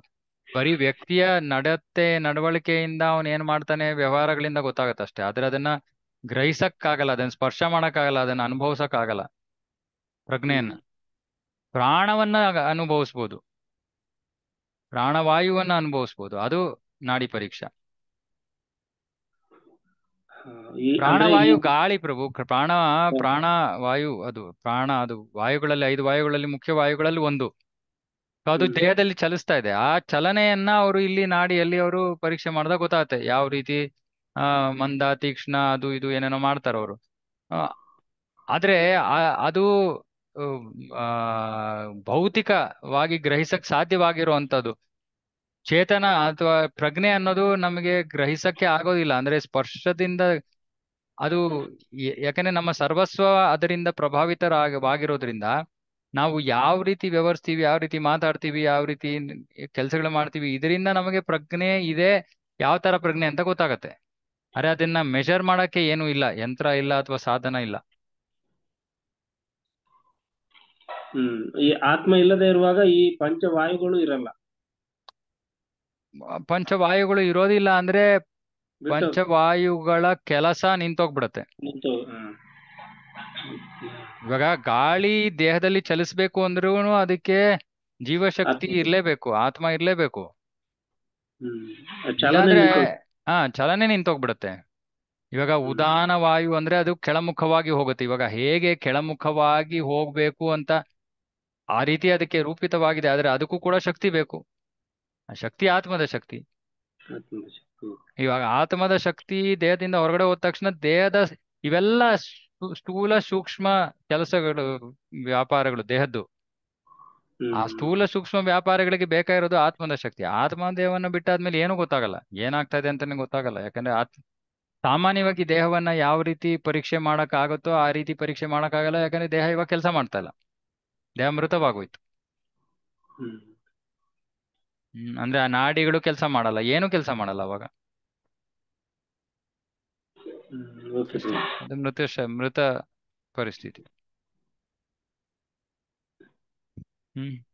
[SPEAKER 1] ಬರೀ ವ್ಯಕ್ತಿಯ ನಡತೆ ನಡವಳಿಕೆಯಿಂದ ಅವನ್ ಏನ್ ಮಾಡ್ತಾನೆ ವ್ಯವಹಾರಗಳಿಂದ ಗೊತ್ತಾಗತ್ತೆ ಅಷ್ಟೇ. ಆದ್ರೆ ಅದನ್ನ ಗ್ರಹಿಸಕ್ ಆಗಲ್ಲ ಅದನ್ನ ಸ್ಪರ್ಶ ಮಾಡಕ್ ಆಗಲ್ಲ ಅದನ್ನ ಅನುಭವಿಸಕ್ ಆಗಲ್ಲ ಪ್ರಜ್ಞೆಯನ್ನ. ಪ್ರಾಣವನ್ನ ಅನುಭವಿಸ್ಬೋದು. ಪ್ರಾಣವಾಯುವನ್ನ ಅನುಭವಿಸ್ಬೋದು. ಅದು ನಾಡಿ ಪರೀಕ್ಷಾ. ಪ್ರಾಣವಾಯು ಗಾಳಿ ಪ್ರಭು ಪ್ರಾಣ ಪ್ರಾಣ ವಾಯು ಅದು ಪ್ರಾಣ ಅದು ವಾಯುಗಳಲ್ಲಿ ಐದು ವಾಯುಗಳಲ್ಲಿ ಮುಖ್ಯ ವಾಯುಗಳಲ್ಲಿ ಒಂದು. ಅದು ದೇಹದಲ್ಲಿ ಚಲಿಸ್ತಾ ಇದೆ. ಆ ಚಲನೆಯನ್ನ ಅವರು ಇಲ್ಲಿ ನಾಡಿಯಲ್ಲಿ ಅವರು ಪರೀಕ್ಷೆ ಮಾಡಿದಾಗ ಗೊತ್ತಾಗುತ್ತೆ. ಯಾವ ರೀತಿ ಆ ಮಂದ ತೀಕ್ಷ್ಣ ಅದು ಇದು ಏನೇನೋ ಮಾಡ್ತಾರೆ ಅವರು. ಆದ್ರೆ ಅದು ಭೌತಿಕವಾಗಿ ಗ್ರಹಿಸಕ್ ಸಾಧ್ಯವಾಗಿರುವಂತದ್ದು. ಚೇತನ ಅಥವಾ ಪ್ರಜ್ಞೆ ಅನ್ನೋದು ನಮಗೆ ಗ್ರಹಿಸಕ್ಕೆ ಆಗೋದಿಲ್ಲ. ಅಂದ್ರೆ ಸ್ಪರ್ಶದಿಂದ ಅದು ಯಾಕಂದ್ರೆ ನಮ್ಮ ಸರ್ವಸ್ವ ಅದರಿಂದ ಪ್ರಭಾವಿತರಾಗಿರೋದ್ರಿಂದ ನಾವು ಯಾವ ರೀತಿ ವ್ಯವಹರಿಸ್ತೀವಿ, ಯಾವ ರೀತಿ ಮಾತಾಡ್ತೀವಿ, ಯಾವ ರೀತಿ ಕೆಲಸಗಳು ಮಾಡ್ತೀವಿ, ಇದರಿಂದ ನಮಗೆ ಪ್ರಜ್ಞೆ ಇದೆ. ಯಾವ ತರ ಪ್ರಜ್ಞೆ ಅಂತ ಗೊತ್ತಾಗತ್ತೆ. ಅರೆ ಅದನ್ನ ಮೆಷರ್ ಮಾಡಕ್ಕೆ ಏನು ಇಲ್ಲ. ಯಂತ್ರ ಇಲ್ಲ ಅಥವಾ ಸಾಧನ ಇಲ್ಲ.
[SPEAKER 3] ಹ್ಮ್. ಈ ಆತ್ಮ ಇಲ್ಲದೆ ಇರುವಾಗ ಈ ಪಂಚವಾಯುಗಳು ಇರಲ್ಲ.
[SPEAKER 1] ಪಂಚವಾಯುಗಳು ಇರೋದಿಲ್ಲ ಅಂದ್ರೆ ಪಂಚವಾಯುಗಳ ಕೆಲಸ ನಿಂತೋಗ್ಬಿಡತ್ತೆ.
[SPEAKER 3] ನಿಂತು.
[SPEAKER 1] ಇವಾಗ ಗಾಳಿ ದೇಹದಲ್ಲಿ ಚಲಿಸ್ಬೇಕು ಅಂದ್ರೂ ಅದಕ್ಕೆ ಜೀವಶಕ್ತಿ. ಇರ್ಲೇಬೇಕು ಆತ್ಮ ಇರ್ಲೇಬೇಕು.
[SPEAKER 3] ಆ ಚಲನೆ
[SPEAKER 1] ಇಲ್ಲಾಂದ್ರೆ ಹಾ ಚಲನೆ ನಿಂತೋಗ್ಬಿಡತ್ತೆ. ಇವಾಗ ಉದಾನ ವಾಯು ಅಂದ್ರೆ ಅದು ಕೆಳಮುಖವಾಗಿ ಹೋಗುತ್ತೆ. ಇವಾಗ ಹೇಗೆ ಕೆಳಮುಖವಾಗಿ ಹೋಗ್ಬೇಕು ಅಂತ ಆ ರೀತಿ ಅದಕ್ಕೆ ರೂಪಿತವಾಗಿದೆ. ಆದ್ರೆ ಅದಕ್ಕೂ ಕೂಡ ಶಕ್ತಿ ಬೇಕು. ಶಕ್ತಿ ಆತ್ಮದ ಶಕ್ತಿ. ಇವಾಗ ಆತ್ಮದ ಶಕ್ತಿ ದೇಹದಿಂದ ಹೊರಗಡೆ ಹೋದ ತಕ್ಷಣ ದೇಹದ ಇವೆಲ್ಲ ಸ್ಥೂ- ಸ್ಥೂಲ ಸೂಕ್ಷ್ಮ ಕೆಲಸಗಳು ವ್ಯಾಪಾರಗಳು ದೇಹದ್ದು. ಆ ಸ್ಥೂಲ ಸೂಕ್ಷ್ಮ ವ್ಯಾಪಾರಗಳಿಗೆ ಬೇಕಾಗಿರೋದು ಆತ್ಮದ ಶಕ್ತಿ. ಆತ್ಮ ದೇಹವನ್ನು ಬಿಟ್ಟಾದ್ಮೇಲೆ ಏನೂ ಗೊತ್ತಾಗಲ್ಲ. ಏನಾಗ್ತಾ ಇದೆ ಅಂತಾನೆ ಗೊತ್ತಾಗಲ್ಲ. ಯಾಕಂದ್ರೆ ಆತ್ ಸಾಮಾನ್ಯವಾಗಿ ದೇಹವನ್ನ ಯಾವ ರೀತಿ ಪರೀಕ್ಷೆ ಮಾಡಕ್ ಆಗುತ್ತೋ ಆ ರೀತಿ ಪರೀಕ್ಷೆ ಮಾಡಕ್ ಆಗಲ್ಲ ಯಾಕಂದ್ರೆ ದೇಹ ಇವಾಗ ಕೆಲಸ ಮಾಡ್ತಾ ಇಲ್ಲ. ದೇಹ ಮೃತವಾಗೋಯ್ತು.
[SPEAKER 3] ಹ್ಮ್,
[SPEAKER 1] ಅಂದ್ರೆ ಆ ನಾಡಿಗಳು ಕೆಲಸ ಮಾಡಲ್ಲ, ಏನು ಕೆಲಸ ಮಾಡಲ್ಲ ಅವಾಗ? ಅದು ಮೃತ ಶ- ಮೃತ ಪರಿಸ್ಥಿತಿ. ಹ್ಮ್.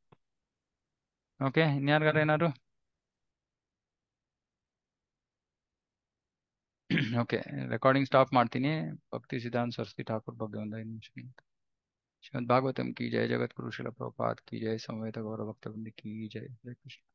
[SPEAKER 1] ಓಕೆ, ಇನ್ಯಾರ್ಗಾರ ಏನಾದ್ರು? ಓಕೆ ರೆಕಾರ್ಡಿಂಗ್ ಸ್ಟಾಪ್ ಮಾಡ್ತೀನಿ. ಭಕ್ತಿ ಸಿದ್ಧಾಂತ ಸರಸ್ವತಿ ಠಾಕೂರ್ ಬಗ್ಗೆ ಒಂದು ಐದು ನಿಮಿಷ ಶ್ರೀಮದ್ ಭಾಗವತಂ ಕಿ ಜಯ ಜಗತ್ ಗುರು ಶಿಲ ಪ್ರಭಾತ್ ಕಿ ಜಯ, ಸಂವೇದ ಗೌರವ ಭಕ್ತ ಕಿ ಜಯ, ಹರೇ ಕೃಷ್ಣ.